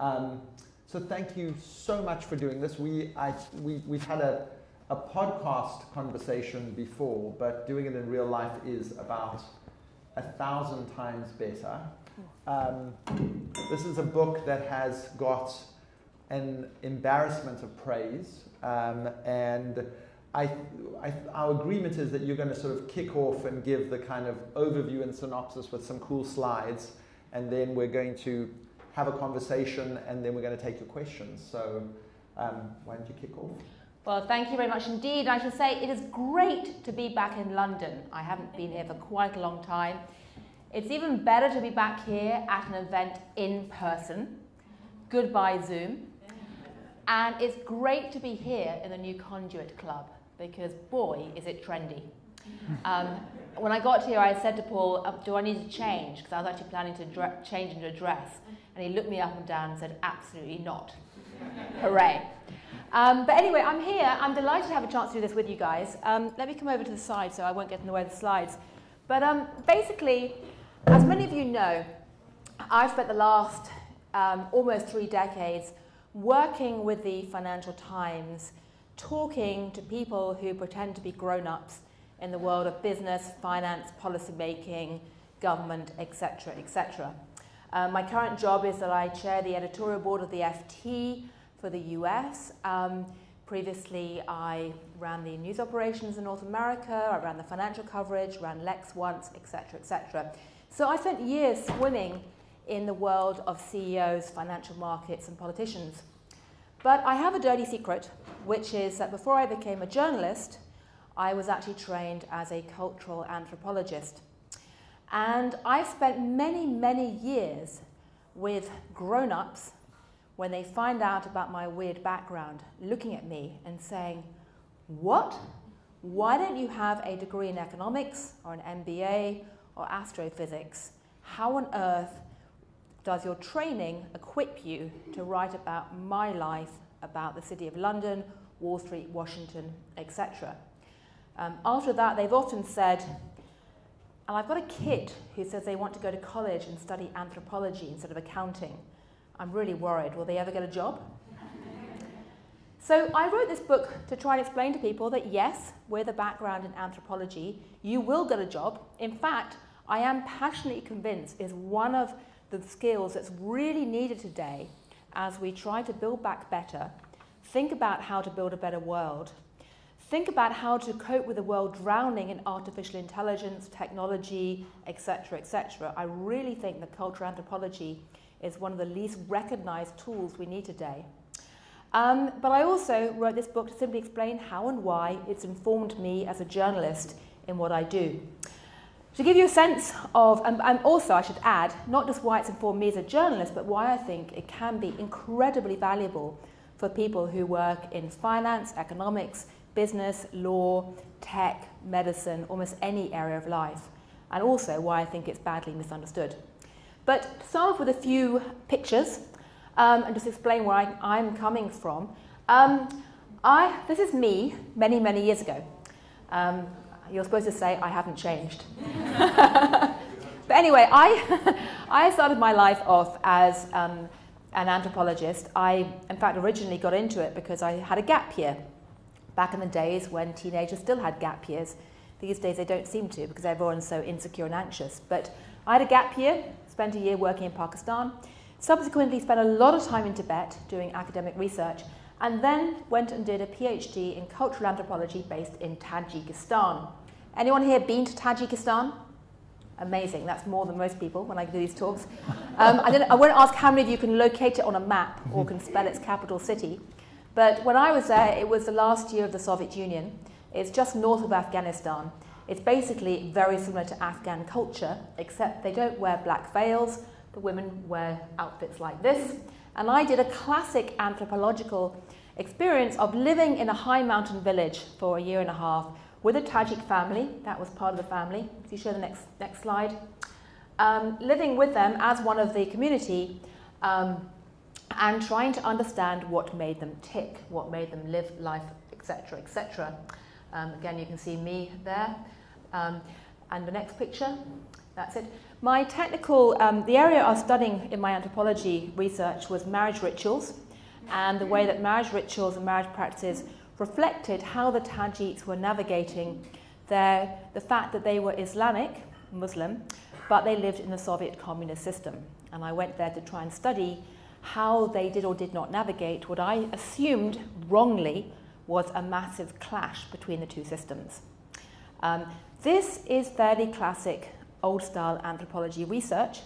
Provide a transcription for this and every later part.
Um, so thank you so much for doing this. We, I, we, we've had a, a podcast conversation before, but doing it in real life is about a thousand times better. Um, this is a book that has got an embarrassment of praise, um, and I, I, our agreement is that you're going to sort of kick off and give the kind of overview and synopsis with some cool slides, and then we're going to have a conversation, and then we're going to take your questions. So, um, why don't you kick off? Well, thank you very much indeed. I should say it is great to be back in London. I haven't been here for quite a long time. It's even better to be back here at an event in person. Goodbye, Zoom. And it's great to be here in the new Conduit Club because, boy, is it trendy. Um, when I got here, I said to Paul, uh, Do I need to change? Because I was actually planning to change into a dress. And he looked me up and down and said, Absolutely not. Hooray. Um, but anyway, I'm here. I'm delighted to have a chance to do this with you guys. Um, let me come over to the side so I won't get in the way of the slides. But um, basically, as many of you know, I've spent the last um, almost three decades working with the Financial Times, talking to people who pretend to be grown ups in the world of business, finance, policy making, government, etc., etc. Um, my current job is that I chair the editorial board of the FT for the US. Um, previously, I ran the news operations in North America, I ran the financial coverage, ran Lex once, etc., etc. So I spent years swimming in the world of CEOs, financial markets, and politicians. But I have a dirty secret, which is that before I became a journalist, I was actually trained as a cultural anthropologist. And I've spent many, many years with grown ups when they find out about my weird background, looking at me and saying, What? Why don't you have a degree in economics or an MBA or astrophysics? How on earth does your training equip you to write about my life, about the City of London, Wall Street, Washington, etc.? Um, after that, they've often said, and I've got a kid who says they want to go to college and study anthropology instead of accounting. I'm really worried. Will they ever get a job? So I wrote this book to try and explain to people that yes, with a background in anthropology, you will get a job. In fact, I am passionately convinced is one of the skills that's really needed today as we try to build back better, think about how to build a better world, Think about how to cope with a world drowning in artificial intelligence, technology, etc., etc. I really think that cultural anthropology is one of the least recognized tools we need today. Um, but I also wrote this book to simply explain how and why it's informed me as a journalist in what I do. To give you a sense of, and, and also I should add, not just why it's informed me as a journalist, but why I think it can be incredibly valuable for people who work in finance, economics, business, law, tech, medicine, almost any area of life, and also why I think it's badly misunderstood. But to start off with a few pictures um, and just explain where I, am coming from. Um, I, this is me many, many years ago. Um, you're supposed to say I haven't changed. but anyway, I, I started my life off as um, an anthropologist. I, in fact, originally got into it because I had a gap year back in the days when teenagers still had gap years. These days they don't seem to because everyone's so insecure and anxious. But I had a gap year, spent a year working in Pakistan, subsequently spent a lot of time in Tibet doing academic research, and then went and did a PhD in cultural anthropology based in Tajikistan. Anyone here been to Tajikistan? Amazing, that's more than most people when I do these talks. Um, I, I won't ask how many of you can locate it on a map or can spell its capital city. But when I was there, it was the last year of the Soviet Union. It's just north of Afghanistan. It's basically very similar to Afghan culture, except they don't wear black veils. The women wear outfits like this. And I did a classic anthropological experience of living in a high mountain village for a year and a half with a Tajik family. That was part of the family. If you show the next, next slide. Um, living with them as one of the community um, and trying to understand what made them tick, what made them live life, etc., etc. Um, again, you can see me there. Um, and the next picture, that's it. My technical, um, the area I was studying in my anthropology research was marriage rituals and the way that marriage rituals and marriage practices reflected how the Tajiks were navigating their, the fact that they were Islamic, Muslim, but they lived in the Soviet communist system. And I went there to try and study how they did or did not navigate what I assumed wrongly was a massive clash between the two systems. Um, this is fairly classic old style anthropology research.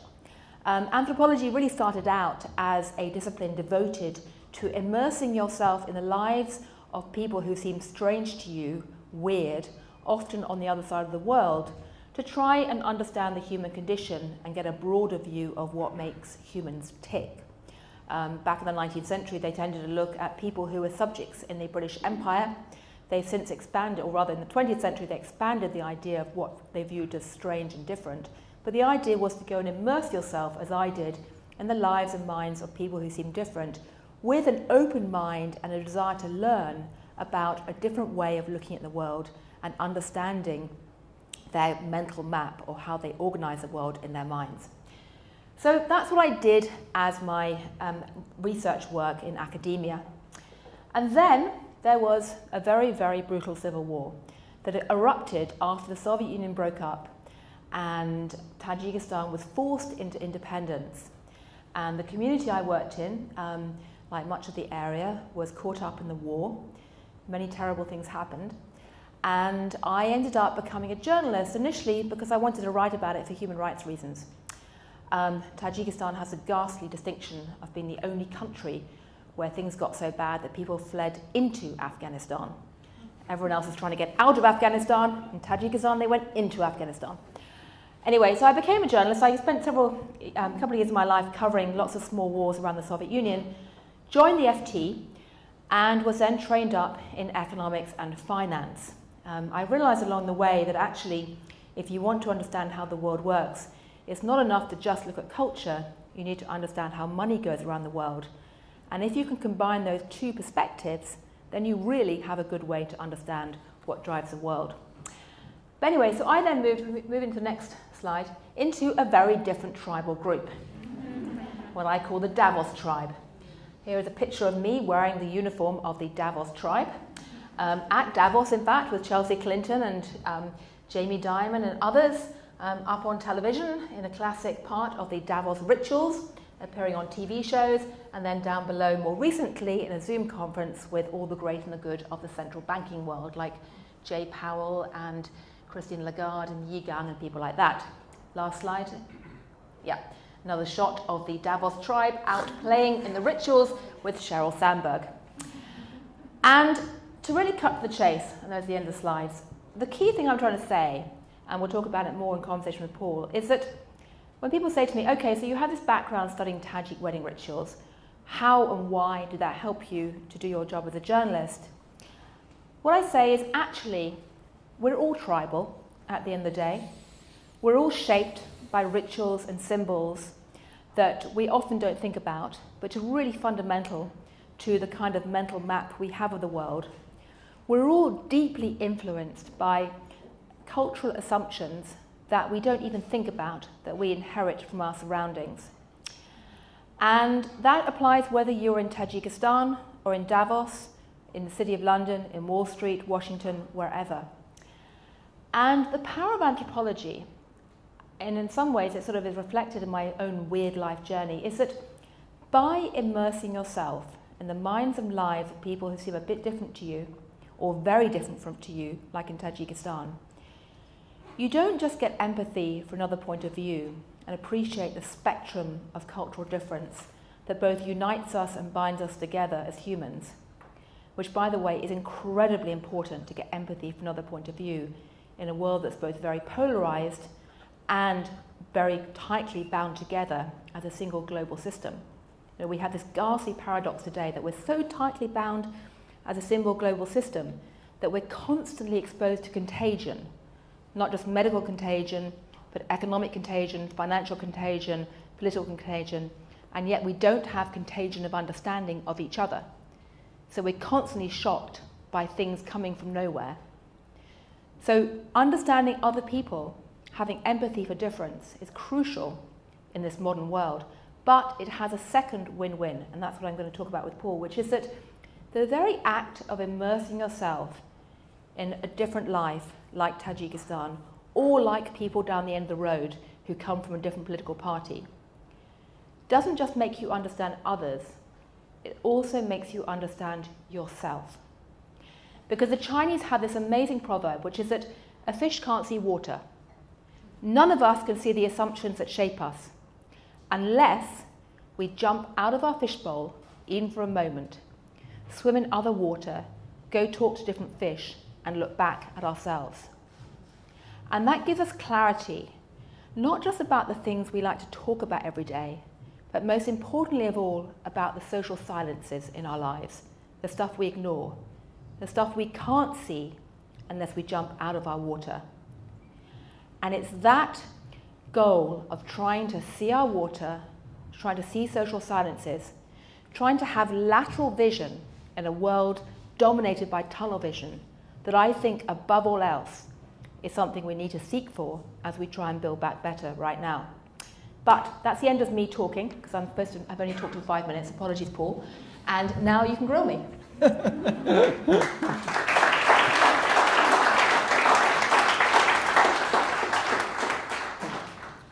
Um, anthropology really started out as a discipline devoted to immersing yourself in the lives of people who seem strange to you, weird, often on the other side of the world, to try and understand the human condition and get a broader view of what makes humans tick. Um, back in the 19th century, they tended to look at people who were subjects in the British Empire They've since expanded, or rather in the 20th century, they expanded the idea of what they viewed as strange and different. But the idea was to go and immerse yourself, as I did, in the lives and minds of people who seem different, with an open mind and a desire to learn about a different way of looking at the world and understanding their mental map or how they organize the world in their minds. So that's what I did as my um, research work in academia. And then there was a very, very brutal civil war that erupted after the Soviet Union broke up and Tajikistan was forced into independence. And the community I worked in, um, like much of the area, was caught up in the war. Many terrible things happened. And I ended up becoming a journalist initially because I wanted to write about it for human rights reasons. Um, Tajikistan has a ghastly distinction of being the only country where things got so bad that people fled into Afghanistan. Everyone else was trying to get out of Afghanistan. In Tajikistan, they went into Afghanistan. Anyway, so I became a journalist. I spent several, um, couple of years of my life covering lots of small wars around the Soviet Union, joined the FT, and was then trained up in economics and finance. Um, I realized along the way that actually, if you want to understand how the world works, it's not enough to just look at culture, you need to understand how money goes around the world and if you can combine those two perspectives, then you really have a good way to understand what drives the world. But anyway, so I then moved, moving to the next slide, into a very different tribal group, what I call the Davos tribe. Here is a picture of me wearing the uniform of the Davos tribe. Um, at Davos, in fact, with Chelsea Clinton and um, Jamie Dimon and others um, up on television in a classic part of the Davos rituals appearing on TV shows, and then down below more recently in a Zoom conference with all the great and the good of the central banking world, like Jay Powell and Christine Lagarde and Yi Gang and people like that. Last slide. Yeah, another shot of the Davos tribe out playing in the rituals with Sheryl Sandberg. And to really cut the chase, and there's the end of the slides, the key thing I'm trying to say, and we'll talk about it more in conversation with Paul, is that when people say to me, okay, so you have this background studying Tajik wedding rituals, how and why did that help you to do your job as a journalist? What I say is actually, we're all tribal at the end of the day. We're all shaped by rituals and symbols that we often don't think about, but are really fundamental to the kind of mental map we have of the world. We're all deeply influenced by cultural assumptions that we don't even think about, that we inherit from our surroundings. And that applies whether you're in Tajikistan or in Davos, in the City of London, in Wall Street, Washington, wherever. And the power of anthropology, and in some ways it sort of is reflected in my own weird life journey, is that by immersing yourself in the minds and lives of people who seem a bit different to you, or very different from to you, like in Tajikistan, you don't just get empathy for another point of view and appreciate the spectrum of cultural difference that both unites us and binds us together as humans, which, by the way, is incredibly important to get empathy from another point of view in a world that's both very polarized and very tightly bound together as a single global system. You know, we have this ghastly paradox today that we're so tightly bound as a single global system that we're constantly exposed to contagion not just medical contagion, but economic contagion, financial contagion, political contagion, and yet we don't have contagion of understanding of each other. So we're constantly shocked by things coming from nowhere. So understanding other people having empathy for difference is crucial in this modern world. But it has a second win win, and that's what I'm going to talk about with Paul, which is that the very act of immersing yourself in a different life, like Tajikistan, or like people down the end of the road who come from a different political party, doesn't just make you understand others, it also makes you understand yourself. Because the Chinese have this amazing proverb, which is that a fish can't see water. None of us can see the assumptions that shape us unless we jump out of our fishbowl, even for a moment, swim in other water, go talk to different fish, and look back at ourselves. And that gives us clarity, not just about the things we like to talk about every day, but most importantly of all, about the social silences in our lives, the stuff we ignore, the stuff we can't see unless we jump out of our water. And it's that goal of trying to see our water, trying to see social silences, trying to have lateral vision in a world dominated by tunnel vision that I think, above all else, is something we need to seek for as we try and build back better right now. But that's the end of me talking, because I'm supposed to, I've only talked for five minutes. Apologies, Paul. And now you can grill me.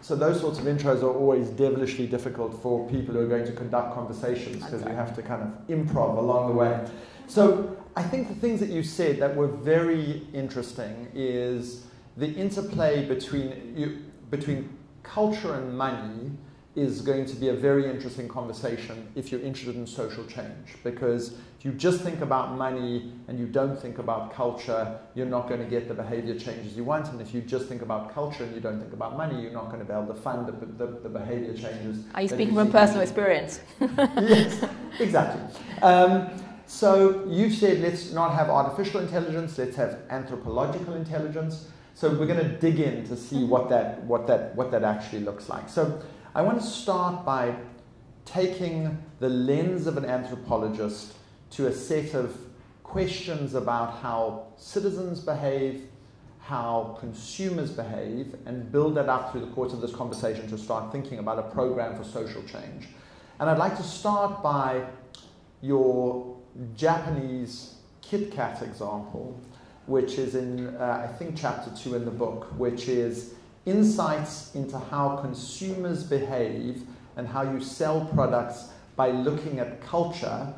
So those sorts of intros are always devilishly difficult for people who are going to conduct conversations because you have to kind of improv along the way. So I think the things that you said that were very interesting is the interplay between you, between culture and money is going to be a very interesting conversation if you're interested in social change. Because if you just think about money and you don't think about culture, you're not going to get the behavior changes you want. And if you just think about culture and you don't think about money, you're not going to be able to fund the, the, the behavior changes. Are you speaking you from personal experience? yes, exactly. Um, so you've said let's not have artificial intelligence, let's have anthropological intelligence. So we're going to dig in to see what mm-hmm. that, what that, what that actually looks like. So I want to start by taking the lens of an anthropologist to a set of questions about how citizens behave, how consumers behave, and build that up through the course of this conversation to start thinking about a program for social change. And I'd like to start by your Japanese Kit Kat example, which is in, uh, I think, chapter two in the book, which is insights into how consumers behave and how you sell products by looking at culture.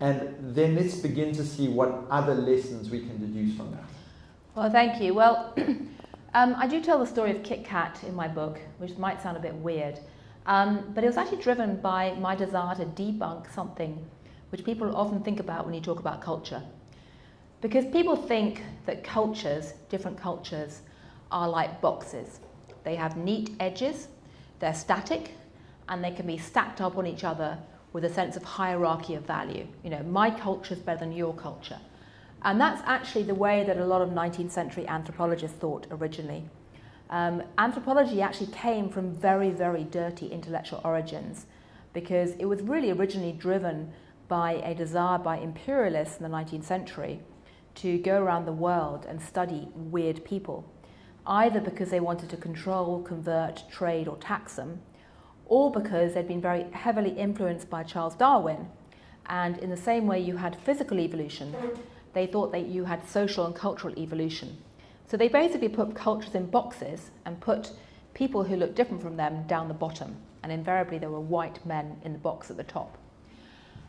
And then let's begin to see what other lessons we can deduce from that. Well, thank you. Well, um, I do tell the story of Kit Kat in my book, which might sound a bit weird. Um, but it was actually driven by my desire to debunk something which people often think about when you talk about culture. Because people think that cultures, different cultures, are like boxes. They have neat edges, they're static, and they can be stacked up on each other with a sense of hierarchy of value. You know, my culture is better than your culture. And that's actually the way that a lot of 19th century anthropologists thought originally. Um, anthropology actually came from very, very dirty intellectual origins because it was really originally driven by a desire by imperialists in the 19th century to go around the world and study weird people either because they wanted to control, convert, trade, or tax them, or because they'd been very heavily influenced by Charles Darwin. And in the same way you had physical evolution, they thought that you had social and cultural evolution. So they basically put cultures in boxes and put people who looked different from them down the bottom. And invariably, there were white men in the box at the top.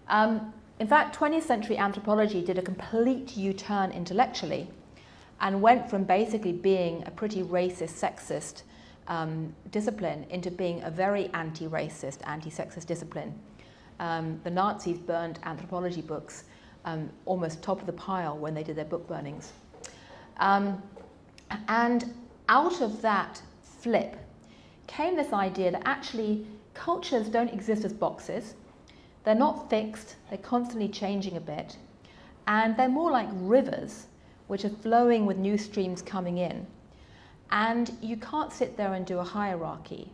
Um, in fact, 20th century anthropology did a complete U turn intellectually and went from basically being a pretty racist, sexist um, discipline into being a very anti racist, anti sexist discipline. Um, the Nazis burned anthropology books um, almost top of the pile when they did their book burnings. Um, and out of that flip came this idea that actually cultures don't exist as boxes. They're not fixed, they're constantly changing a bit, and they're more like rivers which are flowing with new streams coming in. And you can't sit there and do a hierarchy.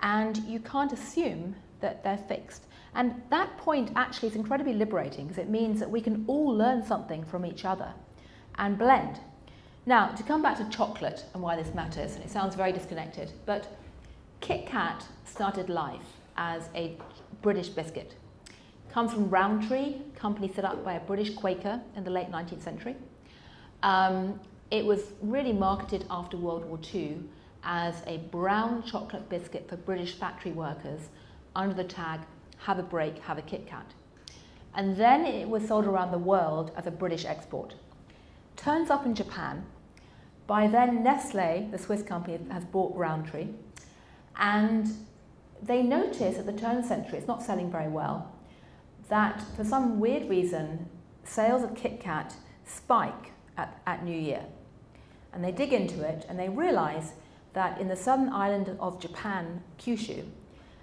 And you can't assume that they're fixed. And that point actually is incredibly liberating because it means that we can all learn something from each other and blend. Now, to come back to chocolate and why this matters, and it sounds very disconnected, but Kit Kat started life as a British biscuit. Comes from Rowntree, company set up by a British Quaker in the late 19th century. Um, it was really marketed after World War II as a brown chocolate biscuit for British factory workers under the tag have a break, have a Kit Kat. And then it was sold around the world as a British export. Turns up in Japan. By then, Nestle, the Swiss company, has bought Rowntree. And they notice at the turn of the century, it's not selling very well, that for some weird reason, sales of Kit Kat spike at, at New Year. And they dig into it and they realize that in the southern island of Japan, Kyushu,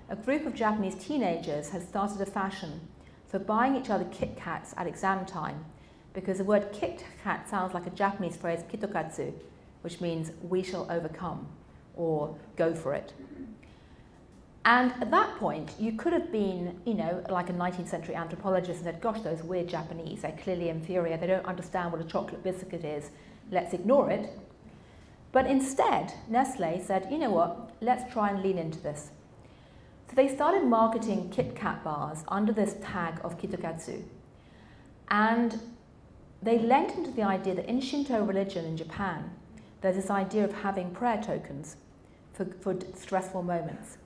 a group of Japanese teenagers had started a fashion for buying each other Kit Kats at exam time because the word Kit Kat sounds like a Japanese phrase, kitokatsu, which means we shall overcome or go for it. And at that point, you could have been, you know, like a 19th century anthropologist and said, gosh, those weird Japanese, they're clearly inferior, they don't understand what a chocolate biscuit is, let's ignore it. But instead, Nestle said, you know what, let's try and lean into this. So they started marketing Kit Kat bars under this tag of kitokatsu. And they lent into the idea that in Shinto religion in Japan, there's this idea of having prayer tokens for, for stressful moments.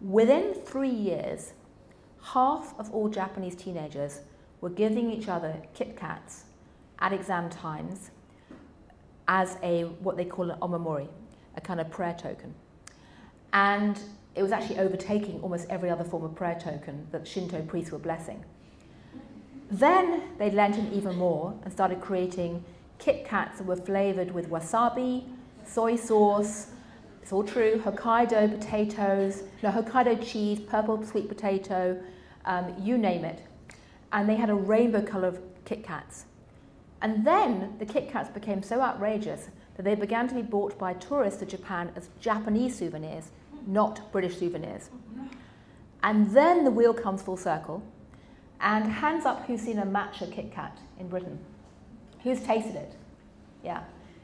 Within three years, half of all Japanese teenagers were giving each other Kit Kats at exam times as a what they call an omamori, a kind of prayer token. And it was actually overtaking almost every other form of prayer token that Shinto priests were blessing. Then they lent in even more and started creating Kit Kats that were flavored with wasabi, soy sauce, it's all true, Hokkaido potatoes, no, Hokkaido cheese, purple sweet potato, um, you name it. And they had a rainbow colour of Kit Kats. And then the Kit Kats became so outrageous that they began to be bought by tourists to Japan as Japanese souvenirs, not British souvenirs. And then the wheel comes full circle. And hands up who's seen a matcha Kit Kat in Britain? Who's tasted it? Yeah.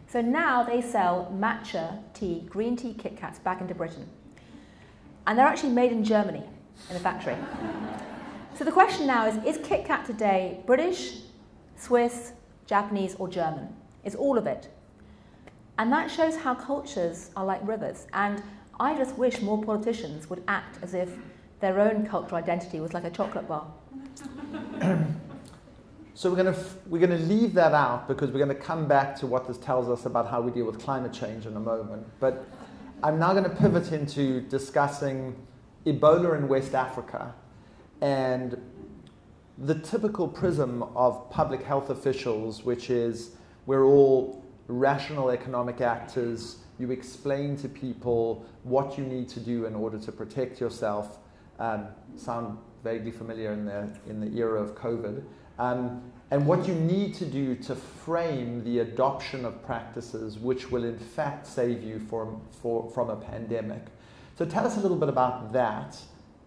So now they sell matcha tea, green tea Kit Kats back into Britain. And they're actually made in Germany in a factory. so the question now is is Kit Kat today British, Swiss, Japanese, or German. It's all of it. And that shows how cultures are like rivers. And I just wish more politicians would act as if their own cultural identity was like a chocolate bar. so we're going to we're going to leave that out because we're going to come back to what this tells us about how we deal with climate change in a moment. But I'm now going to pivot into discussing Ebola in West Africa and the typical prism of public health officials, which is we're all rational economic actors. You explain to people what you need to do in order to protect yourself. Um, sound vaguely familiar in the, in the era of COVID. Um, and what you need to do to frame the adoption of practices which will in fact save you from, for, from a pandemic. So tell us a little bit about that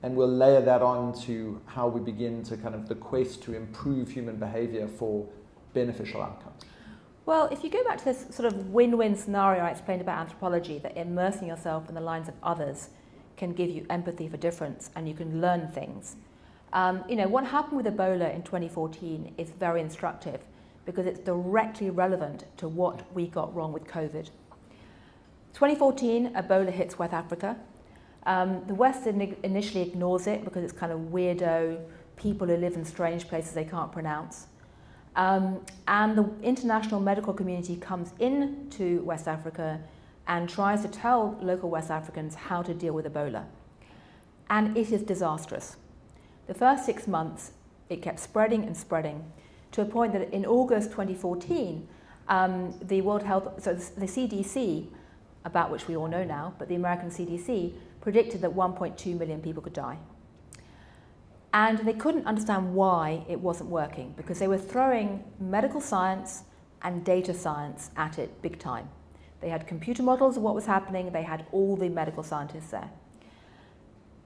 and we'll layer that on to how we begin to kind of the quest to improve human behavior for beneficial outcomes. Well, if you go back to this sort of win-win scenario I explained about anthropology, that immersing yourself in the lines of others can give you empathy for difference and you can learn things. Um, you know, what happened with Ebola in 2014 is very instructive because it's directly relevant to what we got wrong with COVID. 2014, Ebola hits West Africa. Um, the West initially ignores it because it's kind of weirdo people who live in strange places they can't pronounce. Um, and the international medical community comes into West Africa and tries to tell local West Africans how to deal with Ebola. And it is disastrous. The first six months, it kept spreading and spreading to a point that in August 2014, um, the World Health, so the CDC, about which we all know now, but the American CDC predicted that 1.2 million people could die. And they couldn't understand why it wasn't working because they were throwing medical science and data science at it big time. They had computer models of what was happening, they had all the medical scientists there.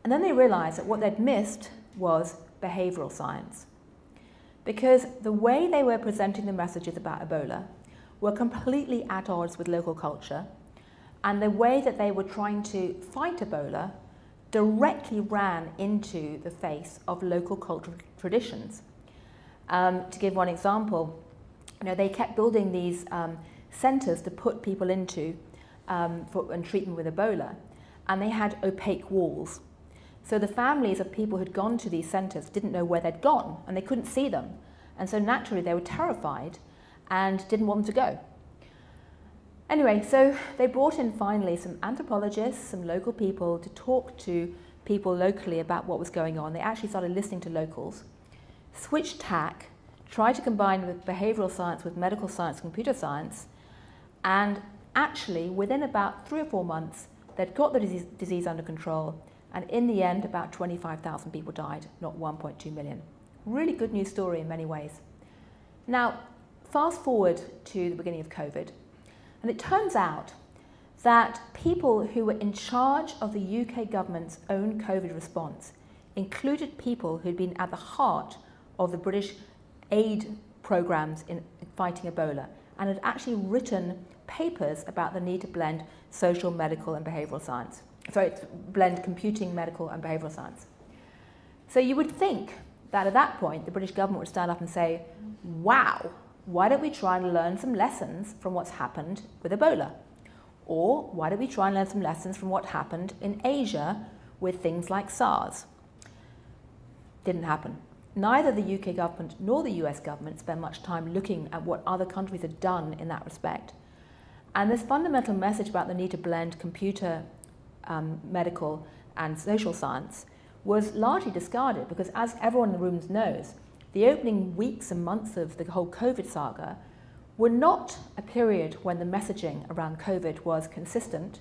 And then they realized that what they'd missed was behavioral science. Because the way they were presenting the messages about Ebola were completely at odds with local culture, and the way that they were trying to fight Ebola directly ran into the face of local cultural traditions. Um, to give one example, you know, they kept building these um, centres to put people into um, for, and treat them with Ebola, and they had opaque walls. So the families of people who'd gone to these centres didn't know where they'd gone, and they couldn't see them. And so naturally they were terrified and didn't want them to go. Anyway, so they brought in finally some anthropologists, some local people to talk to people locally about what was going on. They actually started listening to locals, switched tack, tried to combine with behavioral science with medical science, computer science, and actually within about three or four months, they'd got the disease, disease under control. And in the end, about 25,000 people died, not 1.2 million. Really good news story in many ways. Now, fast forward to the beginning of COVID, and it turns out that people who were in charge of the UK government's own COVID response included people who'd been at the heart of the British aid programs in fighting Ebola and had actually written papers about the need to blend social, medical, and behavioral science. Sorry, blend computing, medical, and behavioral science. So you would think that at that point the British government would stand up and say, wow, why don't we try and learn some lessons from what's happened with Ebola? Or why don't we try and learn some lessons from what happened in Asia with things like SARS? Didn't happen. Neither the UK government nor the US government spent much time looking at what other countries had done in that respect. And this fundamental message about the need to blend computer, um, medical, and social science was largely discarded because, as everyone in the room knows, the opening weeks and months of the whole COVID saga were not a period when the messaging around COVID was consistent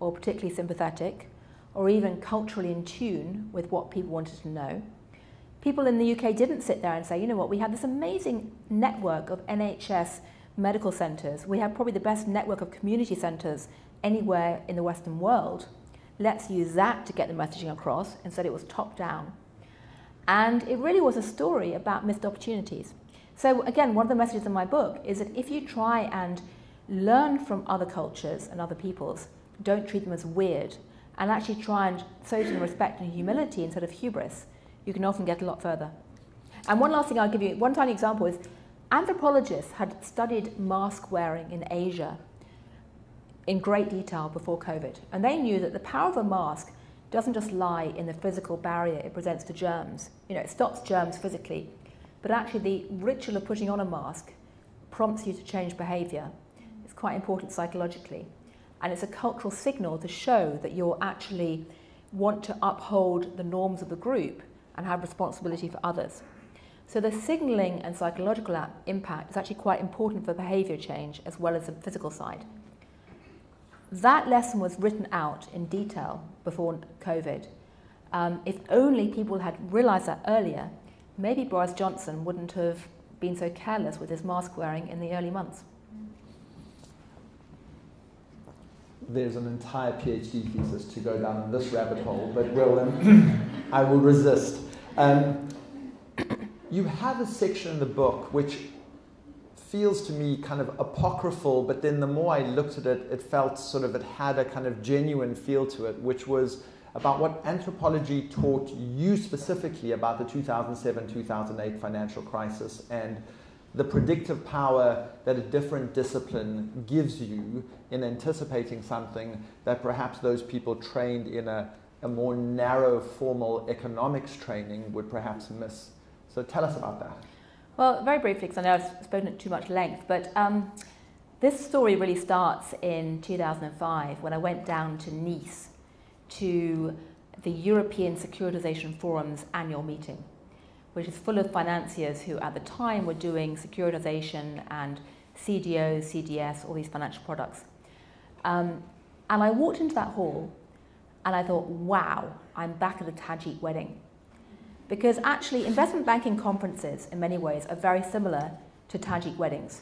or particularly sympathetic or even culturally in tune with what people wanted to know. People in the UK didn't sit there and say, you know what, we have this amazing network of NHS medical centres. We have probably the best network of community centres anywhere in the Western world. Let's use that to get the messaging across. Instead, it was top down. And it really was a story about missed opportunities. So, again, one of the messages in my book is that if you try and learn from other cultures and other peoples, don't treat them as weird, and actually try and show them respect and humility instead of hubris, you can often get a lot further. And one last thing I'll give you, one tiny example is anthropologists had studied mask wearing in Asia in great detail before COVID, and they knew that the power of a mask doesn't just lie in the physical barrier it presents to germs. You know, it stops germs physically, but actually the ritual of putting on a mask prompts you to change behavior. It's quite important psychologically. And it's a cultural signal to show that you actually want to uphold the norms of the group and have responsibility for others. So the signalling and psychological impact is actually quite important for behavior change as well as the physical side. That lesson was written out in detail before COVID. Um, if only people had realised that earlier, maybe Boris Johnson wouldn't have been so careless with his mask wearing in the early months. There's an entire PhD thesis to go down this rabbit hole, but will, I will resist. Um, you have a section in the book which feels to me kind of apocryphal, but then the more I looked at it, it felt sort of it had a kind of genuine feel to it, which was about what anthropology taught you specifically about the 2007 2008 financial crisis and the predictive power that a different discipline gives you in anticipating something that perhaps those people trained in a, a more narrow formal economics training would perhaps miss. So tell us about that. Well, very briefly, because I know I've spoken at too much length, but um, this story really starts in 2005 when I went down to Nice to the European Securitization Forum's annual meeting, which is full of financiers who at the time were doing securitization and CDO, CDS, all these financial products. Um, and I walked into that hall and I thought, wow, I'm back at a Tajik wedding because actually investment banking conferences in many ways are very similar to Tajik weddings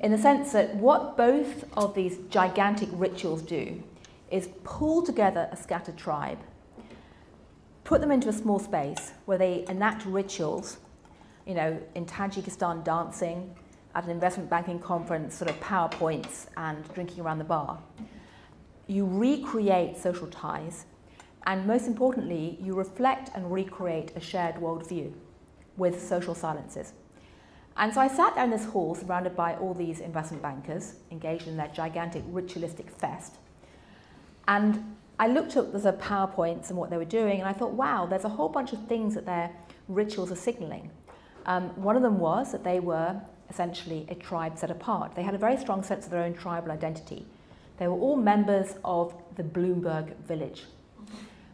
in the sense that what both of these gigantic rituals do is pull together a scattered tribe, put them into a small space where they enact rituals, you know, in Tajikistan dancing, at an investment banking conference, sort of PowerPoints and drinking around the bar. You recreate social ties, and most importantly, you reflect and recreate a shared worldview with social silences. And so I sat down in this hall surrounded by all these investment bankers engaged in their gigantic ritualistic fest. And I looked at the PowerPoints and what they were doing, and I thought, wow, there's a whole bunch of things that their rituals are signaling. Um, one of them was that they were essentially a tribe set apart. They had a very strong sense of their own tribal identity. They were all members of the Bloomberg Village,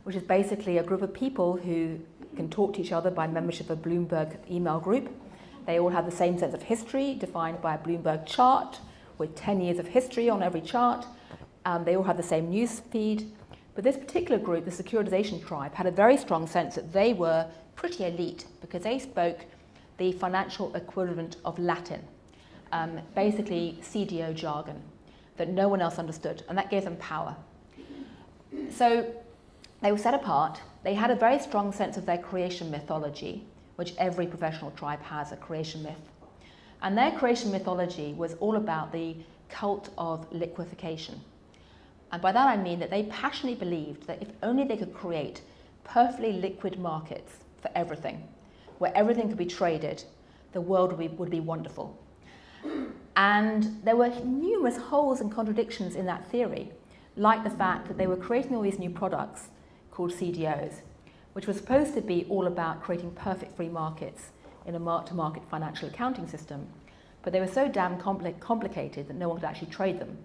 which is basically a group of people who can talk to each other by membership of a Bloomberg email group. They all have the same sense of history, defined by a Bloomberg chart, with 10 years of history on every chart. Um, they all have the same news feed. But this particular group, the securitization tribe, had a very strong sense that they were pretty elite because they spoke the financial equivalent of Latin, um, basically CDO jargon that no one else understood, and that gave them power. So they were set apart. They had a very strong sense of their creation mythology, which every professional tribe has a creation myth. And their creation mythology was all about the cult of liquefaction. And by that I mean that they passionately believed that if only they could create perfectly liquid markets for everything, where everything could be traded, the world would be, would be wonderful. And there were numerous holes and contradictions in that theory, like the fact that they were creating all these new products called CDOs, which were supposed to be all about creating perfect free markets in a mark to market financial accounting system. But they were so damn compli- complicated that no one could actually trade them.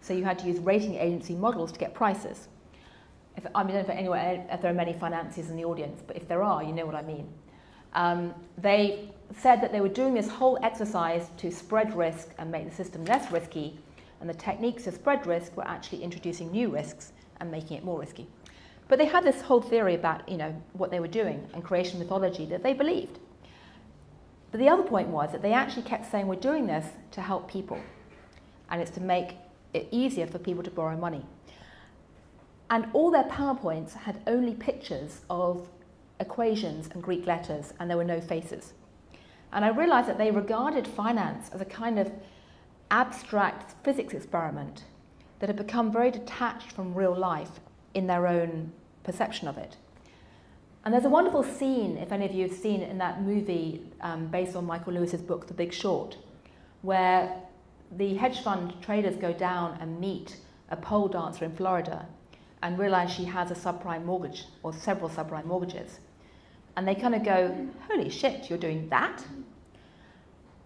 So you had to use rating agency models to get prices. If, I mean, know if, anywhere, if there are many financiers in the audience, but if there are, you know what I mean. Um, they said that they were doing this whole exercise to spread risk and make the system less risky, and the techniques to spread risk were actually introducing new risks and making it more risky. But they had this whole theory about you know, what they were doing and creation mythology that they believed. But the other point was that they actually kept saying, we're doing this to help people, and it's to make it easier for people to borrow money. And all their PowerPoints had only pictures of equations and Greek letters, and there were no faces. And I realized that they regarded finance as a kind of abstract physics experiment that had become very detached from real life in their own perception of it. And there's a wonderful scene, if any of you have seen it in that movie um, based on Michael Lewis's book, The Big Short, where the hedge fund traders go down and meet a pole dancer in Florida and realize she has a subprime mortgage or several subprime mortgages. And they kind of go, Holy shit, you're doing that?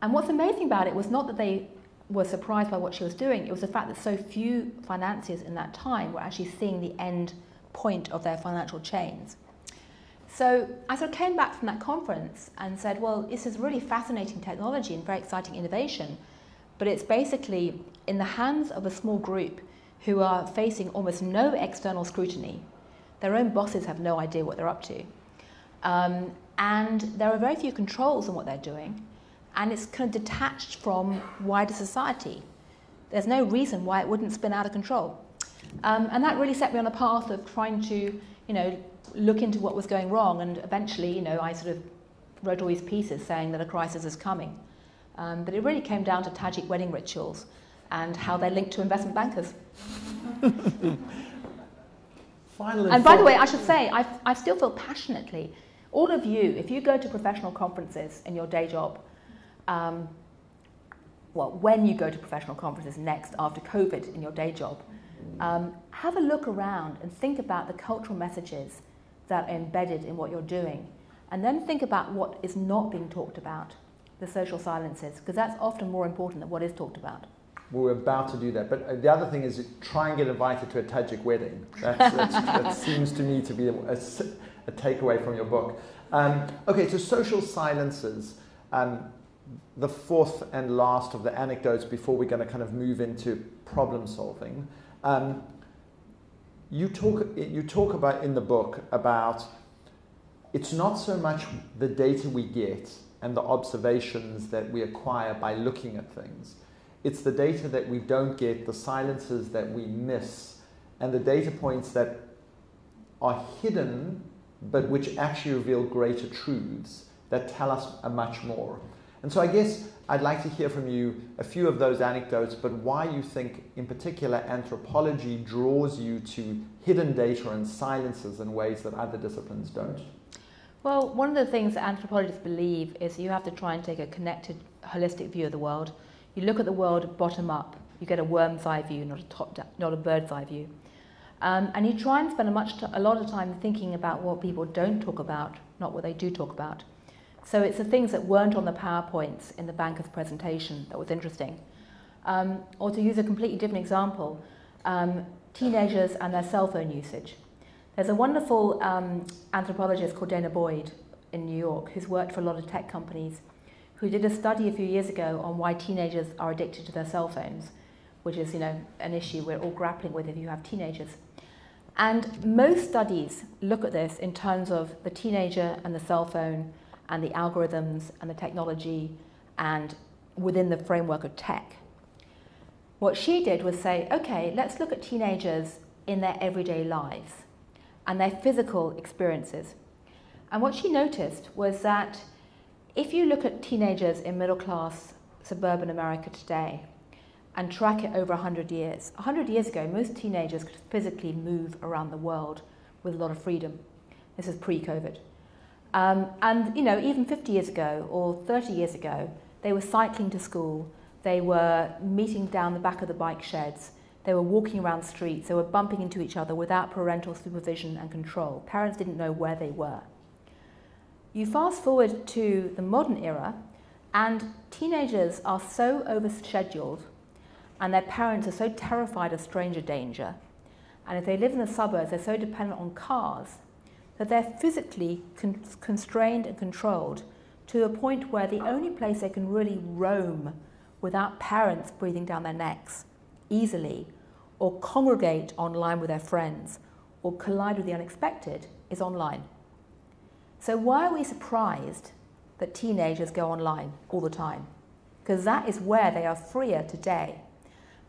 And what's amazing about it was not that they were surprised by what she was doing, it was the fact that so few financiers in that time were actually seeing the end point of their financial chains. So I sort of came back from that conference and said, well, this is really fascinating technology and very exciting innovation, but it's basically in the hands of a small group who are facing almost no external scrutiny. Their own bosses have no idea what they're up to. Um, and there are very few controls on what they're doing, and it's kind of detached from wider society. There's no reason why it wouldn't spin out of control. Um, and that really set me on a path of trying to, you know, look into what was going wrong, and eventually, you know, I sort of wrote all these pieces saying that a crisis is coming. Um, but it really came down to Tajik wedding rituals and how they're linked to investment bankers. Finally, and by the way, I should say, I, I still feel passionately all of you, if you go to professional conferences in your day job, um, well, when you go to professional conferences next after COVID in your day job, um, have a look around and think about the cultural messages that are embedded in what you're doing. And then think about what is not being talked about, the social silences, because that's often more important than what is talked about. We're about to do that. But uh, the other thing is try and get invited to a Tajik wedding. That's, that's, that seems to me to be a, a a takeaway from your book. Um, okay, so social silences. Um, the fourth and last of the anecdotes before we're going to kind of move into problem solving. Um, you talk you talk about in the book about it's not so much the data we get and the observations that we acquire by looking at things. It's the data that we don't get, the silences that we miss, and the data points that are hidden but which actually reveal greater truths that tell us a much more. And so I guess I'd like to hear from you a few of those anecdotes, but why you think, in particular, anthropology draws you to hidden data and silences in ways that other disciplines don't. Well, one of the things that anthropologists believe is you have to try and take a connected, holistic view of the world. You look at the world bottom up. You get a worm's eye view, not a top, down, not a bird's eye view. Um, and you try and spend a, much a lot of time thinking about what people don't talk about, not what they do talk about. So it's the things that weren't on the PowerPoints in the banker's presentation that was interesting. Um, or to use a completely different example, um, teenagers and their cell phone usage. There's a wonderful um, anthropologist called Dana Boyd in New York who's worked for a lot of tech companies who did a study a few years ago on why teenagers are addicted to their cell phones, which is, you know, an issue we're all grappling with if you have teenagers. And most studies look at this in terms of the teenager and the cell phone and the algorithms and the technology and within the framework of tech. What she did was say, okay, let's look at teenagers in their everyday lives and their physical experiences. And what she noticed was that if you look at teenagers in middle class suburban America today and track it over 100 years, 100 years ago, most teenagers could physically move around the world with a lot of freedom. This is pre COVID. Um, and, you know, even 50 years ago or 30 years ago, they were cycling to school, they were meeting down the back of the bike sheds, they were walking around streets, they were bumping into each other without parental supervision and control. Parents didn't know where they were. You fast forward to the modern era, and teenagers are so overscheduled, and their parents are so terrified of stranger danger, and if they live in the suburbs, they're so dependent on cars that they're physically con- constrained and controlled to a point where the only place they can really roam without parents breathing down their necks easily or congregate online with their friends or collide with the unexpected is online. So, why are we surprised that teenagers go online all the time? Because that is where they are freer today.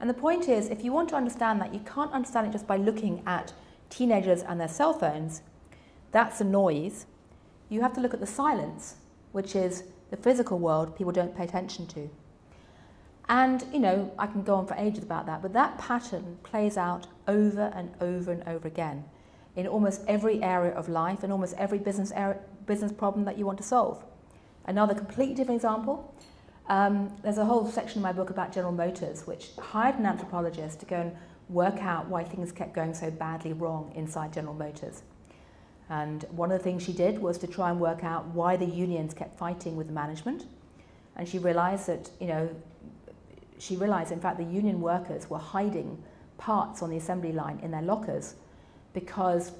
And the point is, if you want to understand that, you can't understand it just by looking at teenagers and their cell phones. That's the noise. You have to look at the silence, which is the physical world people don't pay attention to. And, you know, I can go on for ages about that, but that pattern plays out over and over and over again in almost every area of life and almost every business, area, business problem that you want to solve. Another completely different example um, there's a whole section in my book about General Motors, which hired an anthropologist to go and work out why things kept going so badly wrong inside General Motors. And one of the things she did was to try and work out why the unions kept fighting with the management. And she realized that, you know, she realized, in fact, the union workers were hiding parts on the assembly line in their lockers because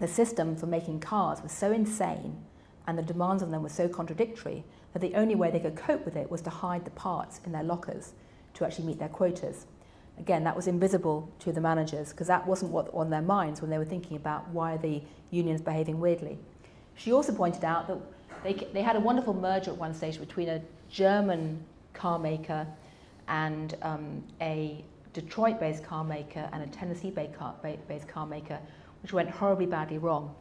the system for making cars was so insane and the demands on them were so contradictory that the only way they could cope with it was to hide the parts in their lockers to actually meet their quotas. Again, that was invisible to the managers because that wasn't what on their minds when they were thinking about why the unions behaving weirdly. She also pointed out that they, they had a wonderful merger at one stage between a German car maker and um, a Detroit-based car maker and a Tennessee-based car, maker, which went horribly badly wrong.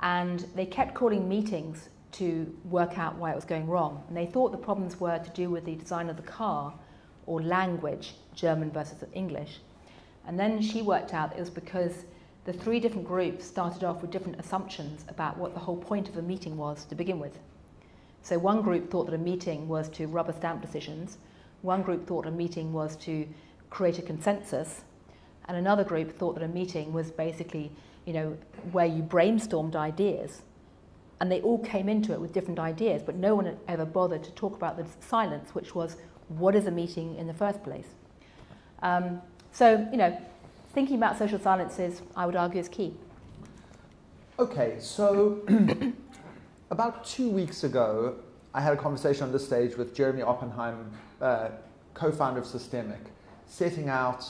And they kept calling meetings to work out why it was going wrong. And they thought the problems were to do with the design of the car or language, German versus English. And then she worked out it was because the three different groups started off with different assumptions about what the whole point of a meeting was to begin with. So one group thought that a meeting was to rubber stamp decisions, one group thought a meeting was to create a consensus, and another group thought that a meeting was basically, you know, where you brainstormed ideas. And they all came into it with different ideas, but no one ever bothered to talk about the silence, which was what is a meeting in the first place. Um, so, you know, thinking about social silences, I would argue, is key. Okay, so about two weeks ago, I had a conversation on this stage with Jeremy Oppenheim, uh, co founder of SYSTEMIQ, setting out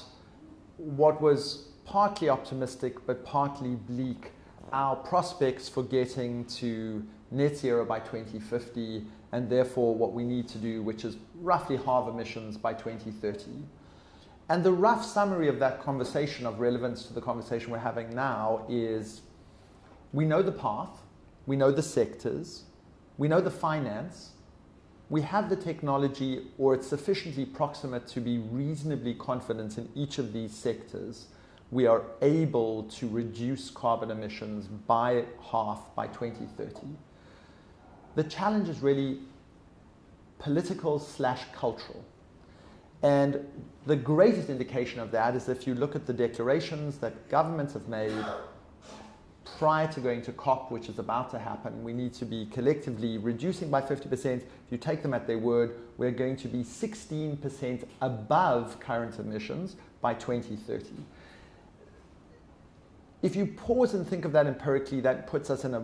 what was partly optimistic but partly bleak our prospects for getting to net zero by 2050 and therefore what we need to do, which is roughly halve emissions by 2030. And the rough summary of that conversation of relevance to the conversation we're having now is we know the path, we know the sectors, we know the finance, we have the technology or it's sufficiently proximate to be reasonably confident in each of these sectors, we are able to reduce carbon emissions by half by 2030. The challenge is really political slash cultural. And the greatest indication of that is if you look at the declarations that governments have made prior to going to COP, which is about to happen, we need to be collectively reducing by 50%. If you take them at their word, we're going to be 16% above current emissions by 2030. If you pause and think of that empirically, that puts us in a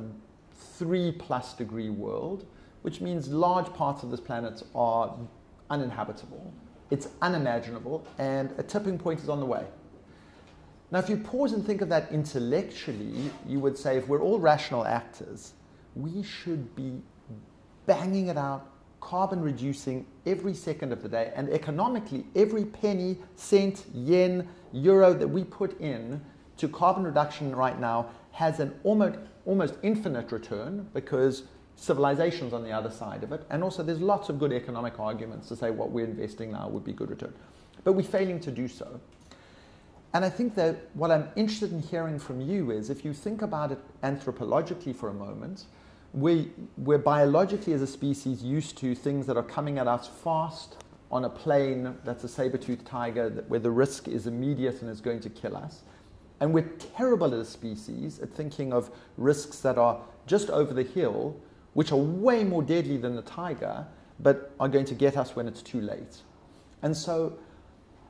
three plus degree world, which means large parts of this planet are uninhabitable. It's unimaginable, and a tipping point is on the way. Now, if you pause and think of that intellectually, you would say if we're all rational actors, we should be banging it out, carbon reducing every second of the day, and economically, every penny, cent, yen, euro that we put in to carbon reduction right now has an almost, almost infinite return because civilization's on the other side of it. And also, there's lots of good economic arguments to say what we're investing now would be good return. But we're failing to do so. And I think that what I'm interested in hearing from you is if you think about it anthropologically for a moment, we, we're biologically as a species used to things that are coming at us fast on a plane that's a saber-toothed tiger where the risk is immediate and is going to kill us. And we're terrible as a species at thinking of risks that are just over the hill, which are way more deadly than the tiger, but are going to get us when it's too late. And so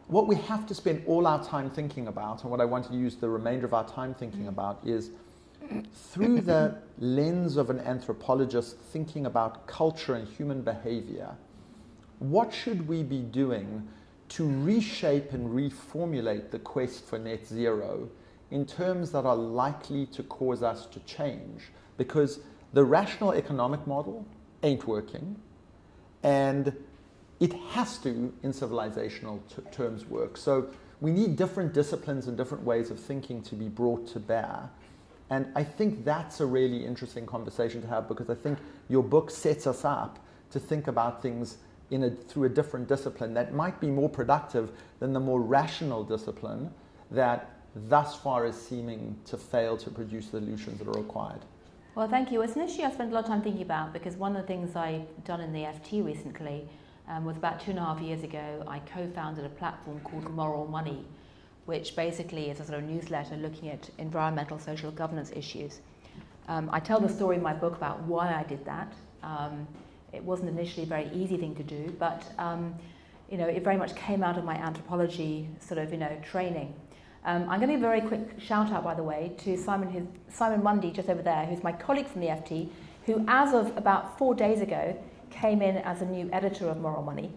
what we have to spend all our time thinking about, and what I want to use the remainder of our time thinking about, is through the lens of an anthropologist thinking about culture and human behavior, what should we be doing to reshape and reformulate the quest for net zero in terms that are likely to cause us to change? Because the rational economic model ain't working, and it has to, in civilizational terms, work. So we need different disciplines and different ways of thinking to be brought to bear. And I think that's a really interesting conversation to have because I think your book sets us up to think about things in a, through a different discipline that might be more productive than the more rational discipline that thus far is seeming to fail to produce the solutions that are required. Well, thank you. It's an issue I spent a lot of time thinking about because one of the things I've done in the FT recently um, was about two and a half years ago, I co-founded a platform called Moral Money, which basically is a sort of newsletter looking at environmental, social governance issues. Um, I tell the story in my book about why I did that. Um, it wasn't initially a very easy thing to do, but um, you know, it very much came out of my anthropology sort of you know training. Um, I'm going to give a very quick shout out, by the way, to Simon, his, Simon Mundy, just over there, who's my colleague from the FT, who, as of about four days ago, came in as a new editor of Moral Money.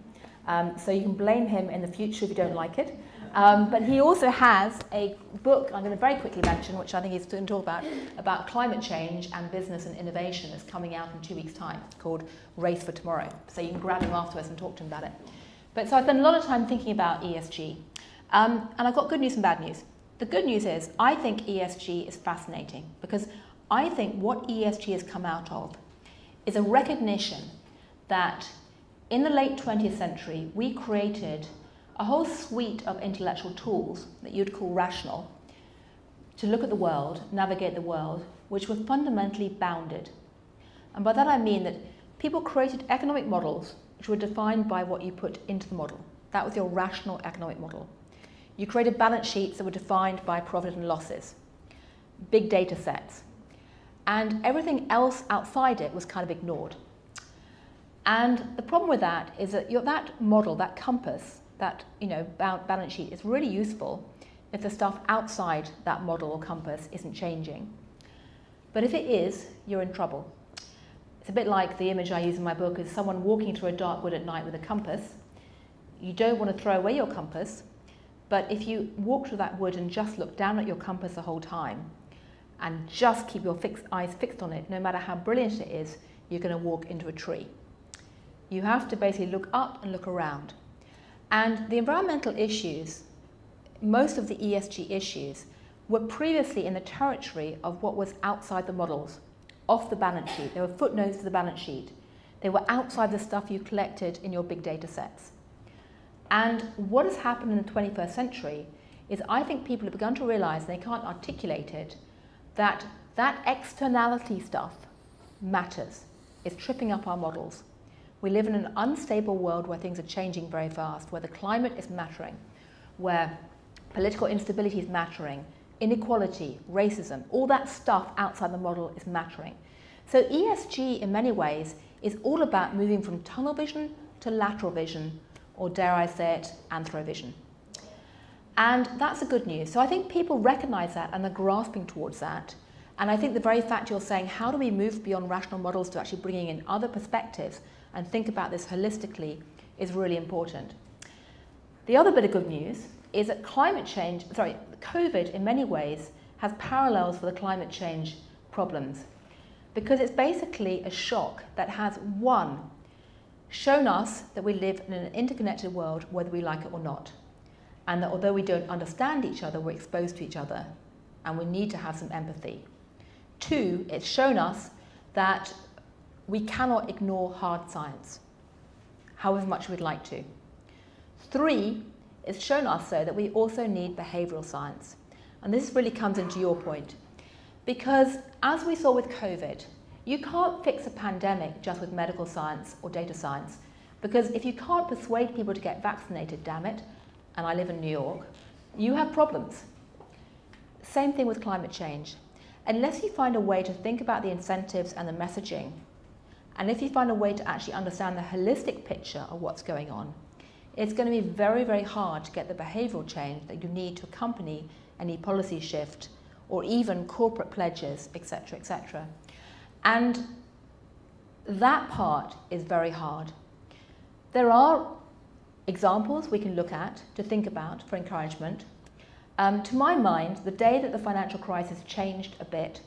Um, so you can blame him in the future if you don't like it. Um, but he also has a book I'm going to very quickly mention, which I think he's going to talk about, about climate change and business and innovation that's coming out in two weeks' time called Race for Tomorrow. So you can grab him afterwards and talk to him about it. But so I spent a lot of time thinking about ESG. Um, and I've got good news and bad news. The good news is I think ESG is fascinating because I think what ESG has come out of is a recognition that in the late 20th century, we created a whole suite of intellectual tools that you'd call rational to look at the world, navigate the world, which were fundamentally bounded. And by that I mean that people created economic models which were defined by what you put into the model. That was your rational economic model. You created balance sheets that were defined by profit and losses, big data sets. And everything else outside it was kind of ignored. And the problem with that is that that model, that compass, that you know balance sheet is really useful if the stuff outside that model or compass isn't changing. But if it is, you're in trouble. It's a bit like the image I use in my book is someone walking through a dark wood at night with a compass. You don't want to throw away your compass, but if you walk through that wood and just look down at your compass the whole time and just keep your fixed, eyes fixed on it, no matter how brilliant it is, you're going to walk into a tree. You have to basically look up and look around. And the environmental issues, most of the ESG issues, were previously in the territory of what was outside the models, off the balance sheet. There were footnotes to the balance sheet. They were outside the stuff you collected in your big data sets. And what has happened in the 21st century is I think people have begun to realize, and they can't articulate it, that that externality stuff matters. It's tripping up our models. We live in an unstable world where things are changing very fast, where the climate is mattering, where political instability is mattering, inequality, racism, all that stuff outside the model is mattering. So ESG, in many ways, is all about moving from tunnel vision to lateral vision, or dare I say it, anthrovision. And that's the good news. So I think people recognize that and they're grasping towards that. And I think the very fact you're saying, how do we move beyond rational models to actually bringing in other perspectives and think about this holistically is really important. The other bit of good news is that climate change, sorry, COVID in many ways has parallels for the climate change problems because it's basically a shock that has one, shown us that we live in an interconnected world whether we like it or not. And that although we don't understand each other, we're exposed to each other and we need to have some empathy. Two, it's shown us that we cannot ignore hard science, however much we'd like to. Three, it's shown us so that we also need behavioural science. And this really comes into your point. Because as we saw with COVID, you can't fix a pandemic just with medical science or data science. Because if you can't persuade people to get vaccinated, damn it, and I live in New York, you have problems. Same thing with climate change. Unless you find a way to think about the incentives and the messaging, and if you find a way to actually understand the holistic picture of what's going on, it's going to be very, very hard to get the behavioural change that you need to accompany any policy shift or even corporate pledges, etc., etc. And that part is very hard. There are examples we can look at to think about for encouragement. Um, to my mind, the day that the financial crisis changed a bit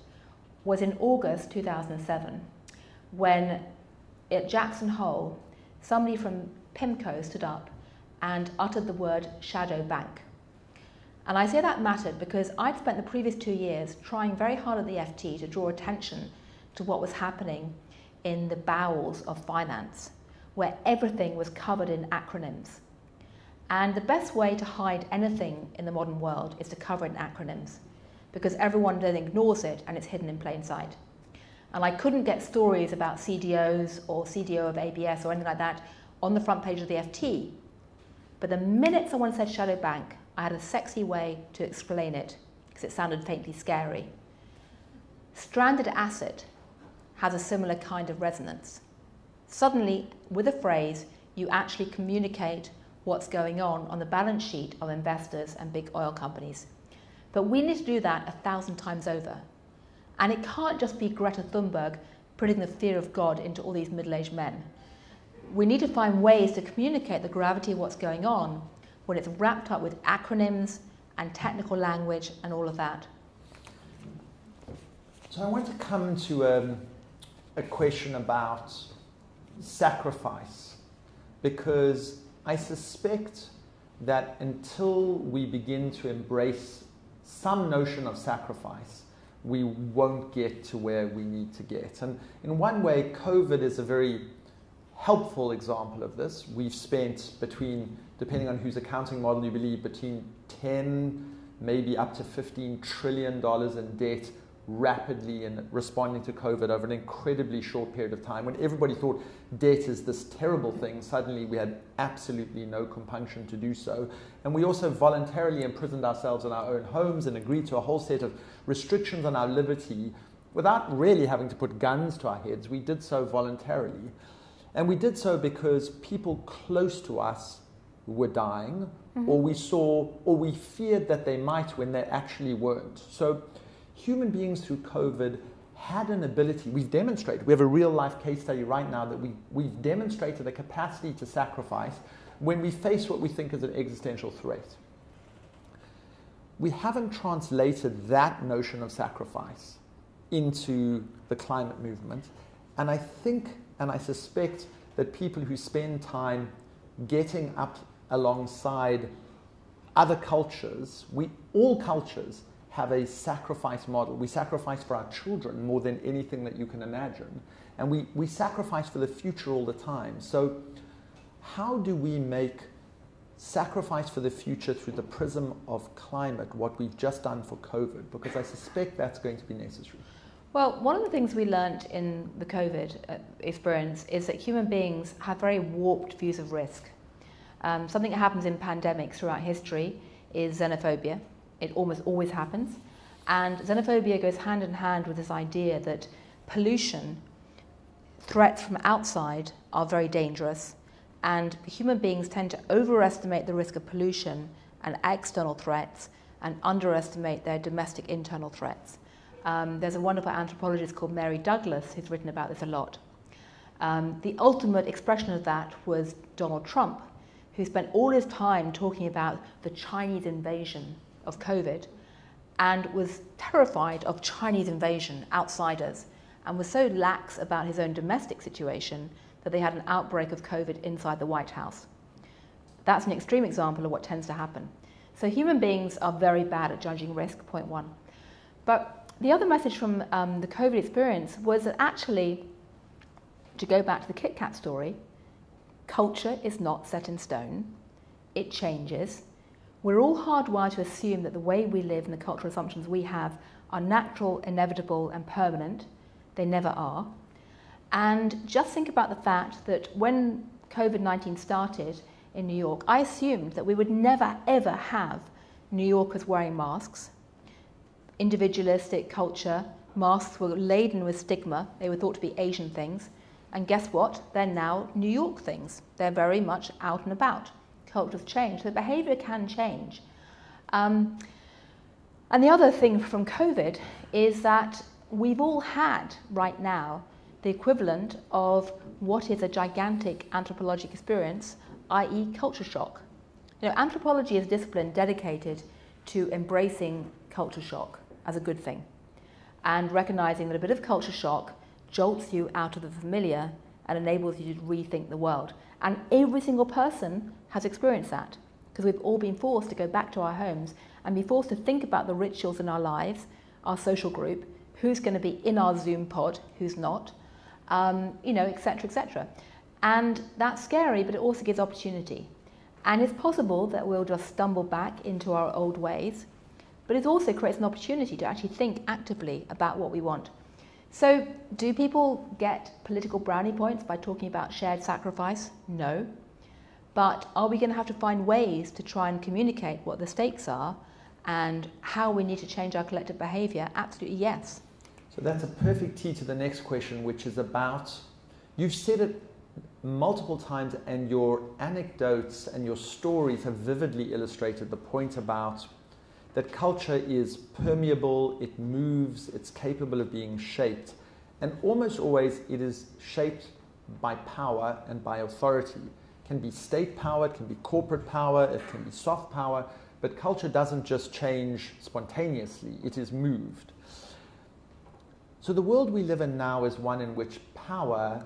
was in August 2007, when at Jackson Hole, somebody from PIMCO stood up and uttered the word shadow bank. And I say that mattered because I'd spent the previous two years trying very hard at the FT to draw attention to what was happening in the bowels of finance, where everything was covered in acronyms. And the best way to hide anything in the modern world is to cover it in acronyms, because everyone then ignores it and it's hidden in plain sight. And I couldn't get stories about CDOs or CDO of ABS or anything like that on the front page of the FT but the minute someone said shadow bank, I had a sexy way to explain it because it sounded faintly scary. Stranded asset has a similar kind of resonance. Suddenly, with a phrase, you actually communicate what's going on on the balance sheet of investors and big oil companies. But we need to do that a thousand times over. And it can't just be Greta Thunberg putting the fear of God into all these middle aged men we need to find ways to communicate the gravity of what's going on when it's wrapped up with acronyms and technical language and all of that. So I want to come to um, a question about sacrifice because I suspect that until we begin to embrace some notion of sacrifice, we won't get to where we need to get. And in one way, COVID is a very helpful example of this. We've spent between, depending on whose accounting model you believe, between 10, maybe up to 15 trillion dollars in debt rapidly in responding to COVID over an incredibly short period of time. When everybody thought debt is this terrible thing, suddenly we had absolutely no compunction to do so. And we also voluntarily imprisoned ourselves in our own homes and agreed to a whole set of restrictions on our liberty without really having to put guns to our heads. We did so voluntarily. And we did so because people close to us were dying, mm-hmm. or we saw, or we feared that they might when they actually weren't. So, human beings through COVID had an ability, we've demonstrated, we have a real life case study right now that we, we've demonstrated a capacity to sacrifice when we face what we think is an existential threat. We haven't translated that notion of sacrifice into the climate movement, and I think and I suspect that people who spend time getting up alongside other cultures, we all cultures have a sacrifice model. We sacrifice for our children more than anything that you can imagine. And we, we sacrifice for the future all the time. So, how do we make sacrifice for the future through the prism of climate what we've just done for COVID? Because I suspect that's going to be necessary. Well, one of the things we learned in the COVID uh, experience is that human beings have very warped views of risk. Um, something that happens in pandemics throughout history is xenophobia. It almost always happens. And xenophobia goes hand in hand with this idea that pollution, threats from outside, are very dangerous. And human beings tend to overestimate the risk of pollution and external threats and underestimate their domestic internal threats. Um, there's a wonderful anthropologist called Mary Douglas who's written about this a lot. Um, the ultimate expression of that was Donald Trump, who spent all his time talking about the Chinese invasion of COVID and was terrified of Chinese invasion, outsiders, and was so lax about his own domestic situation that they had an outbreak of COVID inside the White House. That's an extreme example of what tends to happen. So human beings are very bad at judging risk, point one. But the other message from um, the COVID experience was that actually, to go back to the Kit Kat story, culture is not set in stone. It changes. We're all hardwired to assume that the way we live and the cultural assumptions we have are natural, inevitable, and permanent. They never are. And just think about the fact that when COVID 19 started in New York, I assumed that we would never, ever have New Yorkers wearing masks. Individualistic culture, masks were laden with stigma, they were thought to be Asian things. And guess what? They're now New York things. They're very much out and about cultures change. So behavior can change. Um, and the other thing from COVID is that we've all had right now the equivalent of what is a gigantic anthropologic experience, i.e., culture shock. You know, anthropology is a discipline dedicated to embracing culture shock as a good thing and recognizing that a bit of culture shock jolts you out of the familiar and enables you to rethink the world. And every single person has experienced that because we've all been forced to go back to our homes and be forced to think about the rituals in our lives, our social group, who's going to be in our Zoom pod, who's not, um, you know, etc., etc. And that's scary, but it also gives opportunity. And it's possible that we'll just stumble back into our old ways, but it also creates an opportunity to actually think actively about what we want. So, do people get political brownie points by talking about shared sacrifice? No. But are we going to have to find ways to try and communicate what the stakes are and how we need to change our collective behaviour? Absolutely yes. So that's a perfect tee to the next question, which is about you've said it multiple times, and your anecdotes and your stories have vividly illustrated the point about that culture is permeable, it moves, it's capable of being shaped, and almost always it is shaped by power and by authority. It can be state power, it can be corporate power, it can be soft power, but culture doesn't just change spontaneously, it is moved. So the world we live in now is one in which power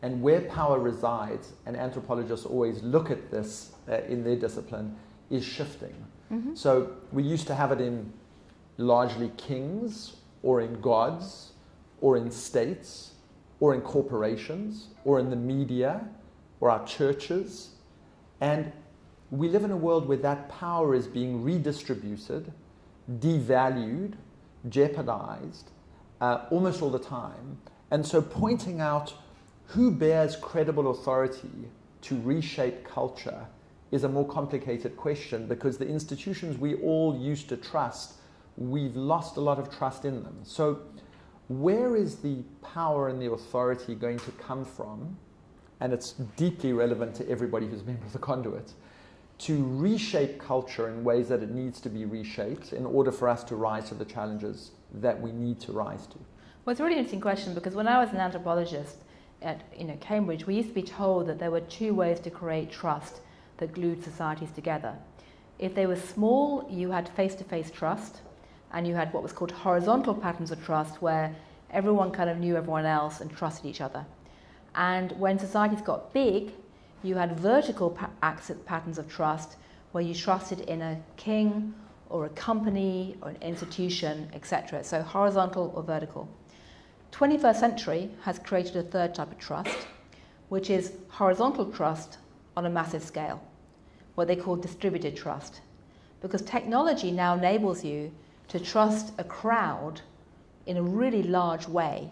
and where power resides, and anthropologists always look at this uh, in their discipline, is shifting. Mm-hmm. So we used to have it in largely kings or in gods or in states or in corporations or in the media or our churches. And we live in a world where that power is being redistributed, devalued, jeopardized uh, almost all the time. And so pointing out who bears credible authority to reshape culture is a more complicated question because the institutions we all used to trust, we've lost a lot of trust in them. So, where is the power and the authority going to come from? And it's deeply relevant to everybody who's a member of the conduit to reshape culture in ways that it needs to be reshaped in order for us to rise to the challenges that we need to rise to. Well, it's a really interesting question because when I was an anthropologist at you know, Cambridge, we used to be told that there were two ways to create trust that glued societies together. If they were small, you had face to face trust, and you had what was called horizontal patterns of trust, where everyone kind of knew everyone else and trusted each other. And when societies got big, you had vertical pa- patterns of trust, where you trusted in a king or a company or an institution, etc. So horizontal or vertical. 21st century has created a third type of trust, which is horizontal trust on a massive scale, what they call distributed trust. Because technology now enables you to trust a crowd in a really large way,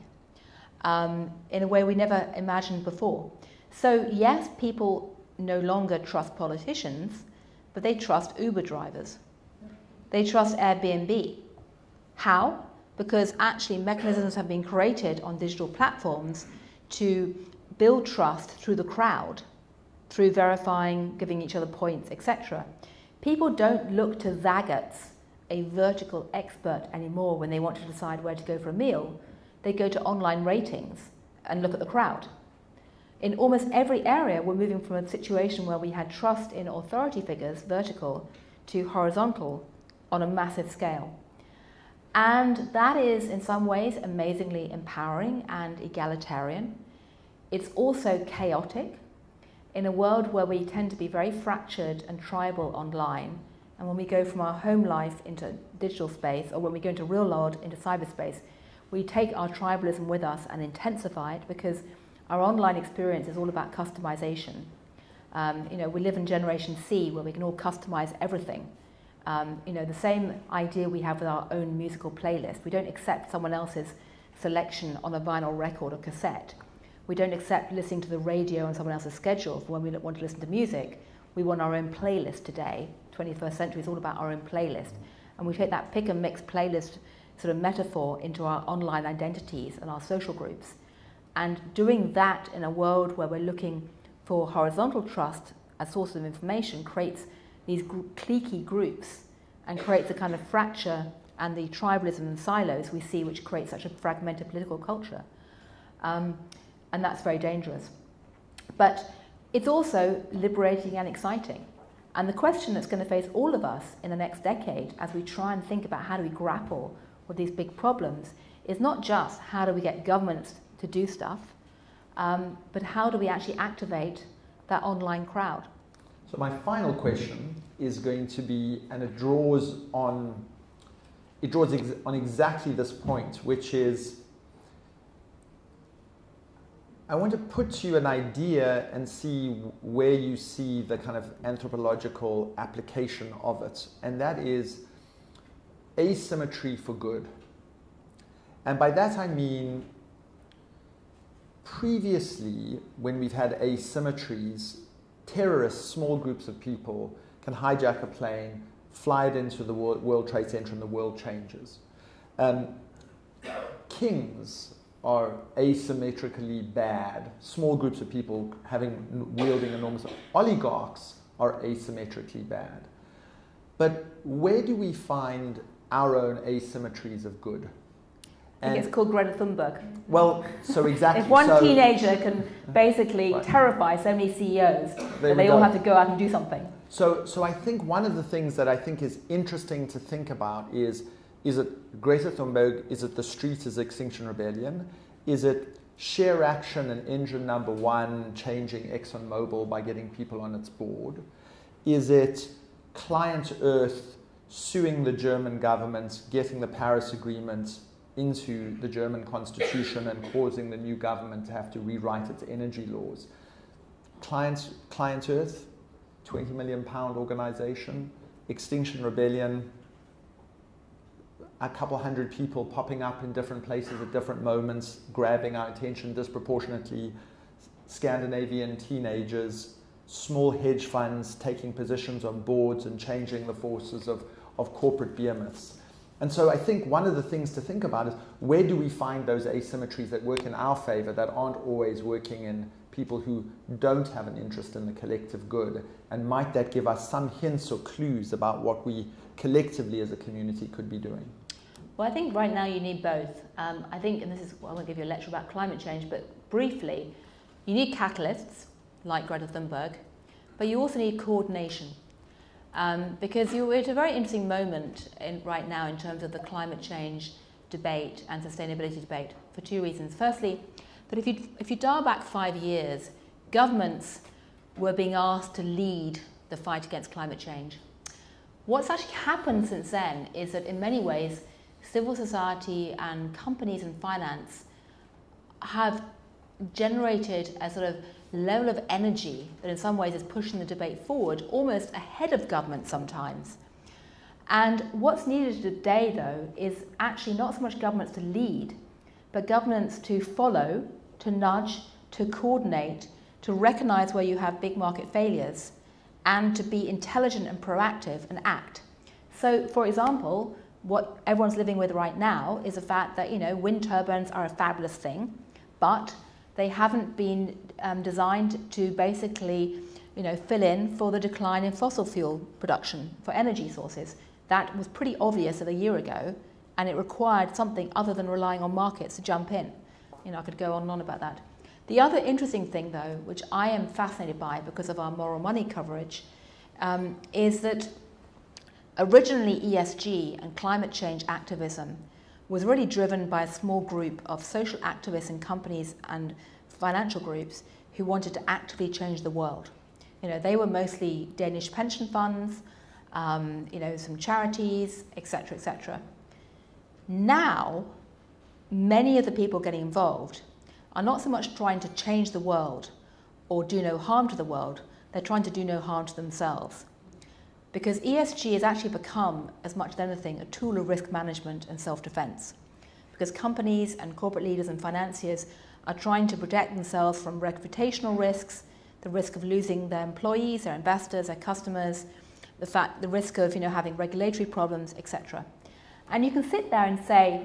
um, in a way we never imagined before. So, yes, people no longer trust politicians, but they trust Uber drivers. They trust Airbnb. How? Because actually, mechanisms have been created on digital platforms to build trust through the crowd, through verifying, giving each other points, etc. People don't look to Zagat's, a vertical expert, anymore when they want to decide where to go for a meal. They go to online ratings and look at the crowd. In almost every area, we're moving from a situation where we had trust in authority figures, vertical, to horizontal on a massive scale. And that is, in some ways, amazingly empowering and egalitarian. It's also chaotic in a world where we tend to be very fractured and tribal online. And when we go from our home life into digital space, or when we go into real world into cyberspace, we take our tribalism with us and intensify it because our online experience is all about customization. Um, you know, we live in Generation C where we can all customize everything. Um, you know, the same idea we have with our own musical playlist. We don't accept someone else's selection on a vinyl record or cassette. We don't accept listening to the radio on someone else's schedule for when we want to listen to music. We want our own playlist today. 21st century is all about our own playlist. And we take that pick and mix playlist sort of metaphor into our online identities and our social groups. And doing that in a world where we're looking for horizontal trust as sources of information creates these gr- cliquey groups and creates a kind of fracture and the tribalism and silos we see, which creates such a fragmented political culture. Um, and that's very dangerous. But it's also liberating and exciting. And the question that's going to face all of us in the next decade as we try and think about how do we grapple with these big problems is not just how do we get governments to do stuff, um, but how do we actually activate that online crowd? So my final question is going to be, and it draws on, it draws ex- on exactly this point, which is, I want to put to you an idea and see where you see the kind of anthropological application of it, and that is asymmetry for good. And by that I mean previously, when we've had asymmetries, terrorists, small groups of people, can hijack a plane, fly it into the World Trade Center, and the world changes. Um, kings are asymmetrically bad. Small groups of people having wielding enormous oligarchs are asymmetrically bad. But where do we find our own asymmetries of good? And it's called Greta Thunberg. Well, so exactly. if one so, teenager can basically right. terrify so many CEOs that they all have to go out and do something. So, so I think one of the things that I think is interesting to think about is, is it Greta Thunberg? Is it the street? Is Extinction Rebellion? Is it ShareAction and engine number one changing ExxonMobil by getting people on its board? Is it ClientEarth suing the German government, getting the Paris Agreement into the German constitution and causing the new government to have to rewrite its energy laws. Client, ClientEarth, 20 million pound organization, Extinction Rebellion, a couple hundred people popping up in different places at different moments, grabbing our attention disproportionately, Scandinavian teenagers, small hedge funds taking positions on boards and changing the forces of, of corporate behemoths. And so I think one of the things to think about is where do we find those asymmetries that work in our favor that aren't always working in people who don't have an interest in the collective good? And might that give us some hints or clues about what we collectively as a community could be doing? Well, I think right now you need both. Um, I think, and this is, well, I won't give you a lecture about climate change, but briefly, you need catalysts like Greta Thunberg, but you also need coordination. Um, because you're at a very interesting moment in, right now in terms of the climate change debate and sustainability debate for two reasons. Firstly, that if you, if you dial back five years, governments were being asked to lead the fight against climate change. What's actually happened since then is that in many ways, civil society and companies and finance have generated a sort of level of energy that in some ways is pushing the debate forward almost ahead of government sometimes. And what's needed today, though, is actually not so much governments to lead, but governments to follow, to nudge, to coordinate, to recognize where you have big market failures, and to be intelligent and proactive and act. So, for example, what everyone's living with right now is the fact that you know wind turbines are a fabulous thing, but they haven't been um, designed to basically you know fill in for the decline in fossil fuel production for energy sources. That was pretty obvious a year ago, and it required something other than relying on markets to jump in. You know, I could go on and on about that. The other interesting thing, though, which I am fascinated by because of our moral money coverage, um, is that originally ESG and climate change activism was really driven by a small group of social activists and companies and financial groups who wanted to actively change the world. You know, they were mostly Danish pension funds, um, you know, some charities, etc., etc. Now, many of the people getting involved are not so much trying to change the world or do no harm to the world, they're trying to do no harm to themselves. Because ESG has actually become, as much as anything, a tool of risk management and self defense. Because companies and corporate leaders and financiers are trying to protect themselves from reputational risks, the risk of losing their employees, their investors, their customers, the fact, the risk of you know having regulatory problems, etc. And you can sit there and say,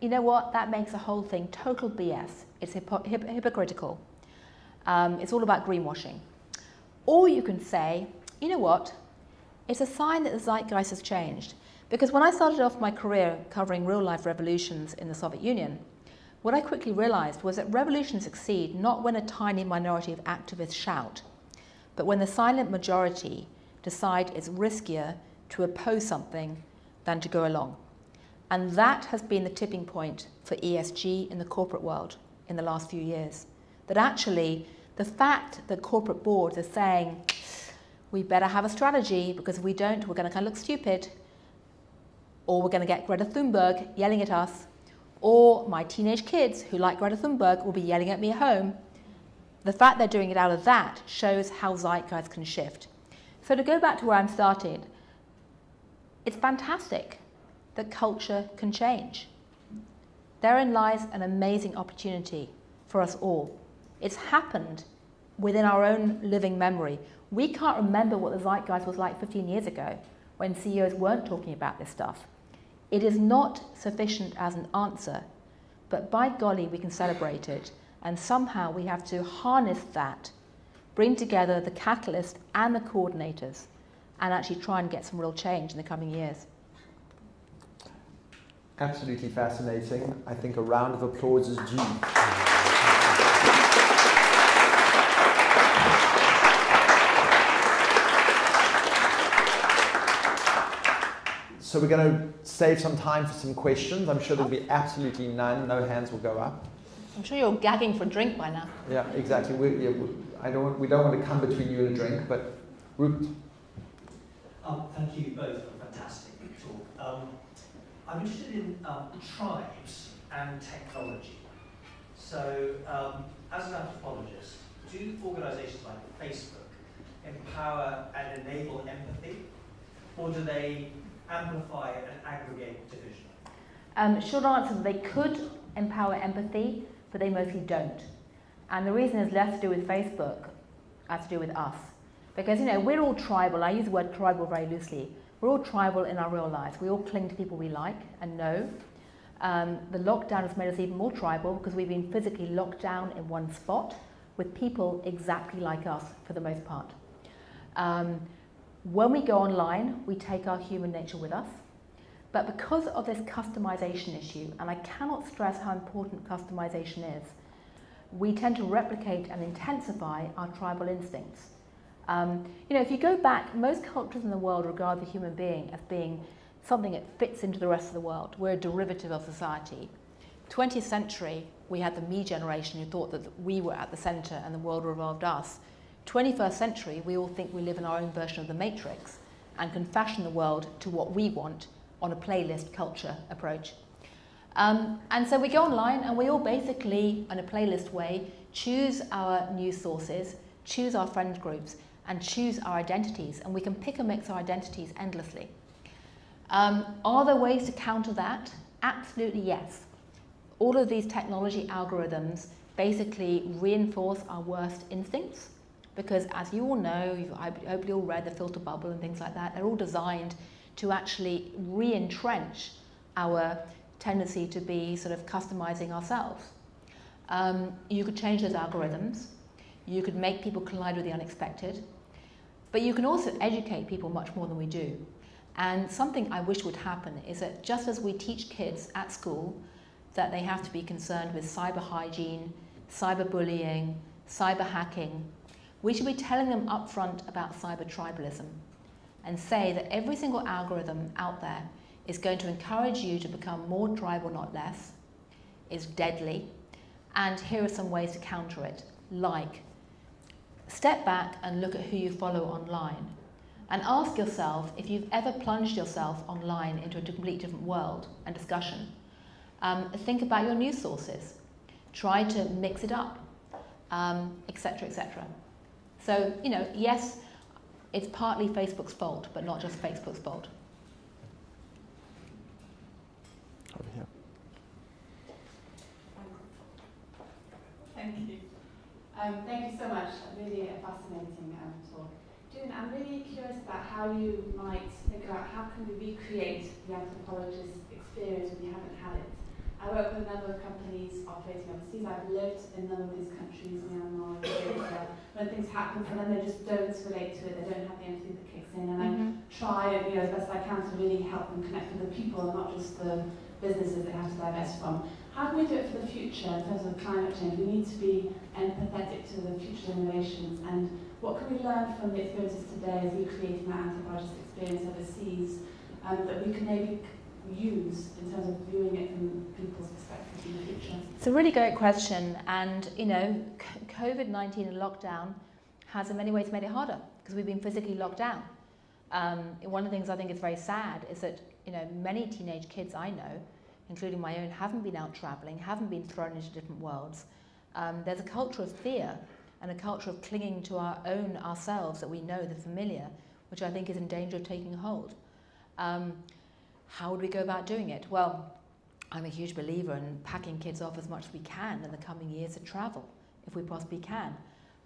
you know what, that makes the whole thing total BS. It's hip- hypocritical. Um, it's all about greenwashing. Or you can say, you know what, it's a sign that the zeitgeist has changed. Because when I started off my career covering real life revolutions in the Soviet Union, what I quickly realized was that revolutions succeed not when a tiny minority of activists shout, but when the silent majority decide it's riskier to oppose something than to go along. And that has been the tipping point for ESG in the corporate world in the last few years. That actually, the fact that corporate boards are saying, we better have a strategy because if we don't, we're going to kind of look stupid, or we're going to get Greta Thunberg yelling at us, or my teenage kids who like Greta Thunberg will be yelling at me at home. The fact they're doing it out of that shows how zeitgeist can shift. So to go back to where I'm started, it's fantastic that culture can change. Therein lies an amazing opportunity for us all. It's happened within our own living memory. We can't remember what the zeitgeist was like 15 years ago when CEOs weren't talking about this stuff. It is not sufficient as an answer, but by golly, we can celebrate it. And somehow we have to harness that bring together the catalyst and the coordinators and actually try and get some real change in the coming years. Absolutely fascinating. I think a round of applause is due. So we're going to save some time for some questions. I'm sure there'll be absolutely none. No hands will go up. I'm sure you're gagging for a drink by now. Yeah, exactly. We, yeah, we, I don't, we don't want to come between you and a drink, but Rupert. Um, thank you both for a fantastic talk. Um, I'm interested in um, tribes and technology. So, um, as an anthropologist, do organisations like Facebook empower and enable empathy, or do they amplify and aggregate division? Um, short answer, they could empower empathy, but they mostly don't. And the reason is less to do with Facebook as to do with us. Because, you know, we're all tribal. I use the word tribal very loosely. We're all tribal in our real lives. We all cling to people we like and know. Um, the lockdown has made us even more tribal because we've been physically locked down in one spot with people exactly like us for the most part. Um, when we go online, we take our human nature with us. But because of this customization issue, and I cannot stress how important customization is, we tend to replicate and intensify our tribal instincts. Um, you know, if you go back, most cultures in the world regard the human being as being something that fits into the rest of the world. We're a derivative of society. 20th century, we had the me generation who thought that we were at the center and the world revolved us. 21st century, we all think we live in our own version of the matrix and can fashion the world to what we want on a playlist culture approach. Um, and so we go online and we all basically, in a playlist way, choose our news sources, choose our friend groups, and choose our identities. And we can pick and mix our identities endlessly. Um, are there ways to counter that? Absolutely yes. All of these technology algorithms basically reinforce our worst instincts because as you all know, you've hopefully all read the filter bubble and things like that, they're all designed to actually re-entrench our tendency to be sort of customizing ourselves. Um, you could change those algorithms. You could make people collide with the unexpected. But you can also educate people much more than we do. And something I wish would happen is that just as we teach kids at school that they have to be concerned with cyber hygiene, cyber bullying, cyber hacking, we should be telling them upfront about cyber tribalism and say that every single algorithm out there is going to encourage you to become more tribal, not less, is deadly, and here are some ways to counter it, like step back and look at who you follow online and ask yourself if you've ever plunged yourself online into a completely different world and discussion. Um, think about your news sources. Try to mix it up, etc., um, etc. Et so, you know, yes, it's partly Facebook's fault, but not just Facebook's fault. Over here. Thank you. Um, thank you so much. Really a fascinating um, talk. June, I'm really curious about how you might think about how can we recreate the anthropologist experience when you haven't had it. I work with a number of companies operating overseas. I've lived in a number of these countries, Myanmar, Ethiopia. when things happen for them, they just don't relate to it. They don't have the empathy that kicks in. And mm -hmm. I mm-hmm. try, you know, as best I can, to really help them connect with the people and not just the businesses they have to divest from. How can we do it for the future in terms of climate change? We need to be empathetic to the future generations. And what can we learn from the experiences today as we create that antibiotic experience overseas um, that we can maybe use in terms of viewing it from people's perspective in the future? It's a really great question, and you know, COVID 19 and lockdown has in many ways made it harder because we've been physically locked down. Um, one of the things I think is very sad is that you know many teenage kids I know, including my own, haven't been out traveling, haven't been thrown into different worlds. Um, there's a culture of fear and a culture of clinging to our own ourselves that we know, the familiar, which I think is in danger of taking hold. Um, how would we go about doing it? Well, I'm a huge believer in packing kids off as much as we can in the coming years to travel, if we possibly can.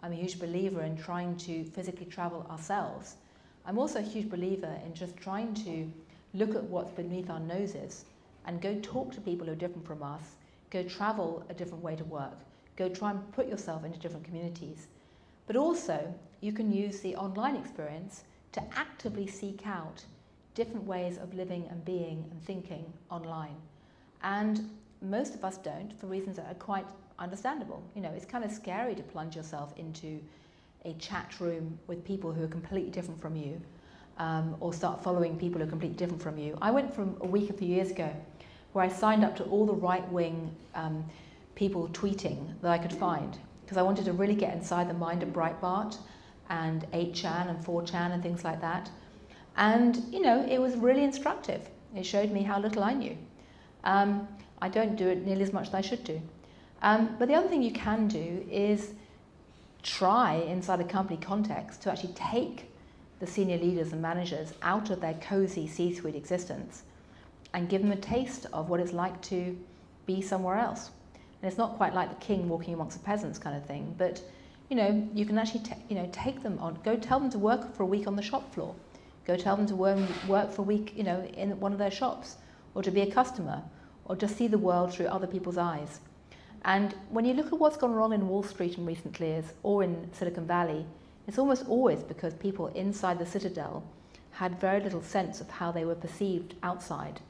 I'm a huge believer in trying to physically travel ourselves. I'm also a huge believer in just trying to look at what's beneath our noses and go talk to people who are different from us, go travel a different way to work, go try and put yourself into different communities. But also, you can use the online experience to actively seek out different ways of living and being and thinking online. And most of us don't for reasons that are quite understandable. You know, it's kind of scary to plunge yourself into a chat room with people who are completely different from you um, or start following people who are completely different from you. I went from a week a few years ago where I signed up to all the right wing um, people tweeting that I could find because I wanted to really get inside the mind of Breitbart and 8chan and 4chan and things like that. And, you know, it was really instructive. It showed me how little I knew. Um, I don't do it nearly as much as I should do. Um, but the other thing you can do is try, inside a company context, to actually take the senior leaders and managers out of their cozy C-suite existence and give them a taste of what it's like to be somewhere else. And it's not quite like the king walking amongst the peasants kind of thing, but you know, you can actually you know, take them on, go tell them to work for a week on the shop floor Go tell them to work for a week, you know, in one of their shops, or to be a customer, or just see the world through other people's eyes. And when you look at what's gone wrong in Wall Street in recent years, or in Silicon Valley, it's almost always because people inside the citadel had very little sense of how they were perceived outside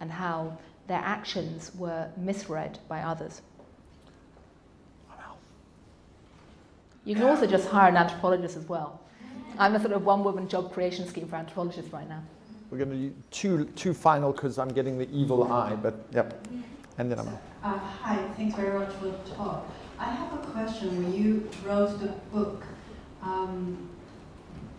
and how their actions were misread by others. You can also just hire an anthropologist as well. I'm a sort of one-woman job creation scheme for anthropologists right now. We're going to do two, two final because I'm getting the evil eye, but yep. And then I'm... Uh, hi, thanks very much for the talk. I have a question. When you wrote the book, um,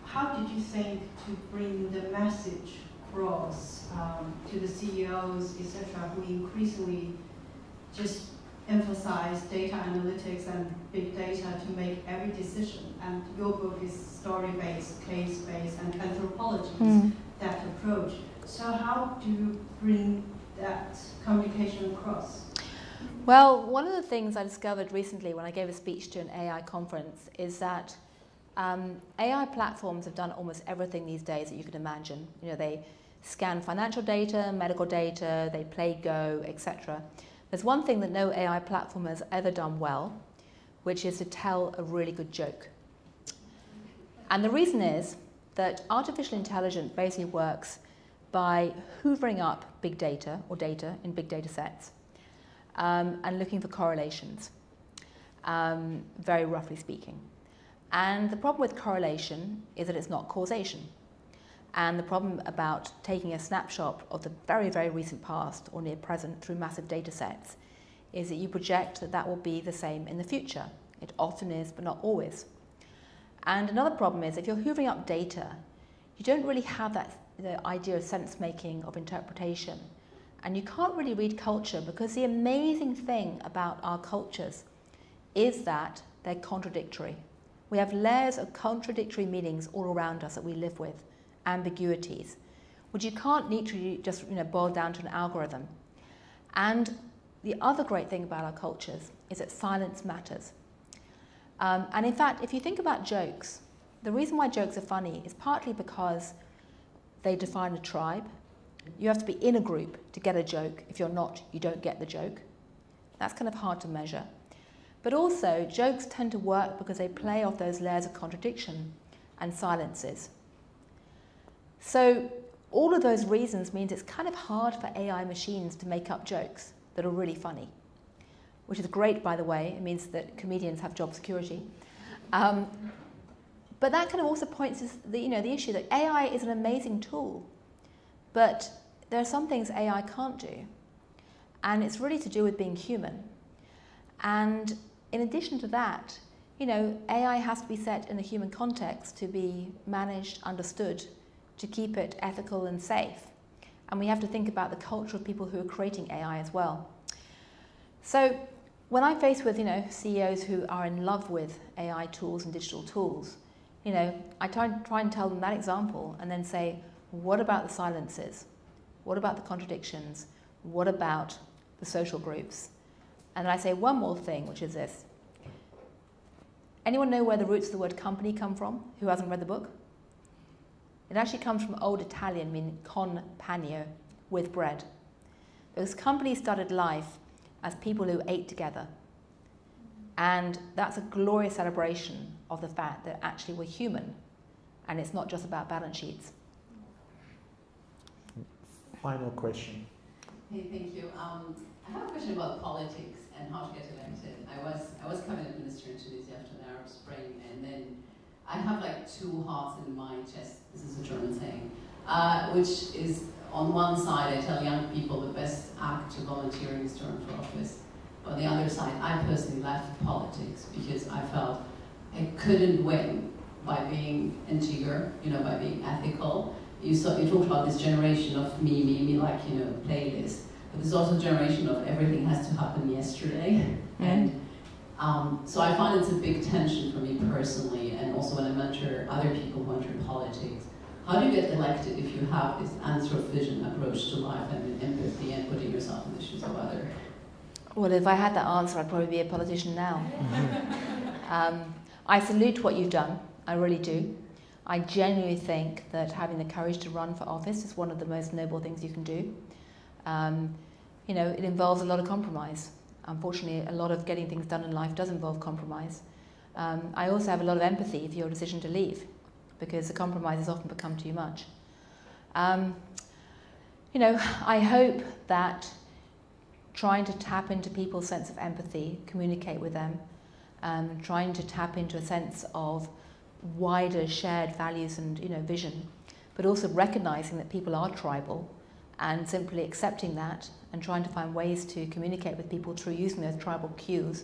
how did you think to bring the message across um, to the CEOs, etc., who increasingly just emphasize data analytics and big data to make every decision? And your book is story-based, case-based, and anthropology Mm. that approach. So how do you bring that communication across? Well, one of the things I discovered recently when I gave a speech to an AI conference is that um, AI platforms have done almost everything these days that you could imagine. You know, they scan financial data, medical data, they play Go, etc. There's one thing that no AI platform has ever done well, which is to tell a really good joke. And the reason is that artificial intelligence basically works by hoovering up big data or data in big data sets um, and looking for correlations, um, very roughly speaking. And the problem with correlation is that it's not causation. And the problem about taking a snapshot of the very, very recent past or near present through massive data sets is that you project that that will be the same in the future. It often is, but not always. And another problem is if you're hoovering up data, you don't really have that the idea of sense making, of interpretation. And you can't really read culture because the amazing thing about our cultures is that they're contradictory. We have layers of contradictory meanings all around us that we live with, ambiguities, which you can't neatly just you know, boil down to an algorithm. And the other great thing about our cultures is that silence matters. Um, and in fact, if you think about jokes, the reason why jokes are funny is partly because they define a tribe. You have to be in a group to get a joke. If you're not, you don't get the joke. That's kind of hard to measure. But also, jokes tend to work because they play off those layers of contradiction and silences. So, all of those reasons means it's kind of hard for AI machines to make up jokes that are really funny, which is great, by the way. It means that comedians have job security. Um, but that kind of also points to the, you know, the issue that AI is an amazing tool, but there are some things AI can't do. And it's really to do with being human. And in addition to that, you know, AI has to be set in a human context to be managed, understood, to keep it ethical and safe. And we have to think about the culture of people who are creating AI as well. So when I'm faced with, you know, CEOs who are in love with AI tools and digital tools, you know, I try, try and tell them that example and then say, what about the silences? What about the contradictions? What about the social groups? And then I say one more thing, which is this. Anyone know where the roots of the word company come from? Who hasn't read the book? It actually comes from Old Italian, meaning con panio, with bread. Those companies started life as people who ate together. And that's a glorious celebration of the fact that actually we're human and it's not just about balance sheets. Final question. Hey, thank you. Um, I have a question about politics and how to get elected. I was I was cabinet minister in Tunisia after the Arab Spring, and then I have like two hearts in my chest. This is a German saying, uh, which is on one side I tell young people the best act of volunteering is to run for office. On the other side, I personally left politics because I felt I couldn't win by being integer, you know, by being ethical. You saw you talked about this generation of me, me, me, like you know, playlist. But there's also a generation of everything has to happen yesterday, and um, so I find it's a big tension for me personally, and also when I mentor other people who enter politics. How do you get elected if you have this anthrovision approach to life and empathy and putting yourself in the shoes of others? Well, if I had that answer, I'd probably be a politician now. um, I salute what you've done, I really do. I genuinely think that having the courage to run for office is one of the most noble things you can do. Um, you know, it involves a lot of compromise. Unfortunately, a lot of getting things done in life does involve compromise. Um, I also have a lot of empathy for your decision to leave because the compromises often become too much. Um, you know, I hope that trying to tap into people's sense of empathy, communicate with them, um, trying to tap into a sense of wider shared values and you know vision, but also recognizing that people are tribal and simply accepting that and trying to find ways to communicate with people through using those tribal cues,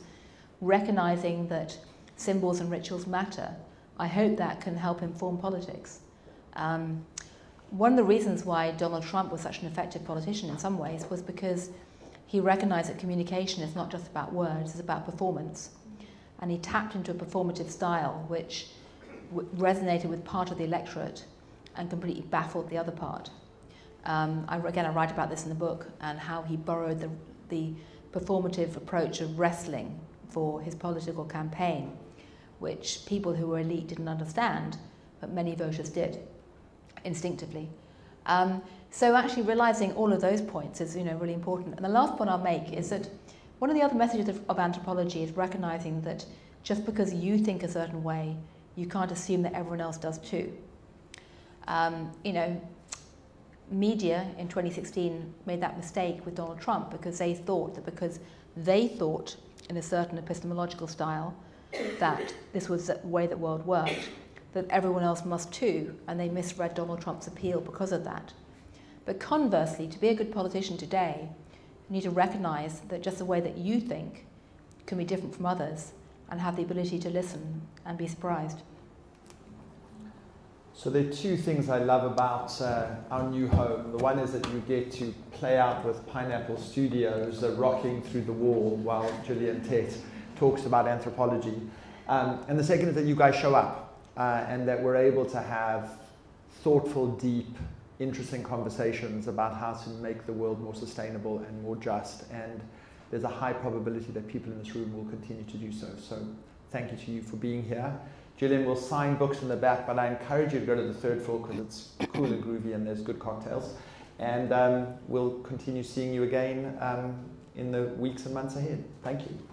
recognizing that symbols and rituals matter. I hope that can help inform politics. Um, one of the reasons why Donald Trump was such an effective politician in some ways was because he recognized that communication is not just about words, it's about performance. And he tapped into a performative style which resonated with part of the electorate and completely baffled the other part. Um, I, again, I write about this in the book and how he borrowed the, the performative approach of wrestling for his political campaign, which people who were elite didn't understand, but many voters did instinctively. Um, so actually realizing all of those points is you know, really important. And the last point I'll make is that one of the other messages of, of anthropology is recognizing that just because you think a certain way, you can't assume that everyone else does too. Um, you know, media in 2016 made that mistake with Donald Trump because they thought that because they thought in a certain epistemological style that this was the way the world worked, that everyone else must too, and they misread Donald Trump's appeal because of that. But conversely, to be a good politician today, you need to recognize that just the way that you think can be different from others and have the ability to listen and be surprised. So there are two things I love about uh, our new home. The one is that you get to play out with Pineapple Studios, uh, rocking through the wall while Gillian Tett talks about anthropology. Um, and the second is that you guys show up uh, and that we're able to have thoughtful, deep, interesting conversations about how to make the world more sustainable and more just. And there's a high probability that people in this room will continue to do so. So thank you to you for being here. Gillian will sign books in the back, but I encourage you to go to the third floor because it's cool and groovy and there's good cocktails. And um, we'll continue seeing you again um, in the weeks and months ahead. Thank you.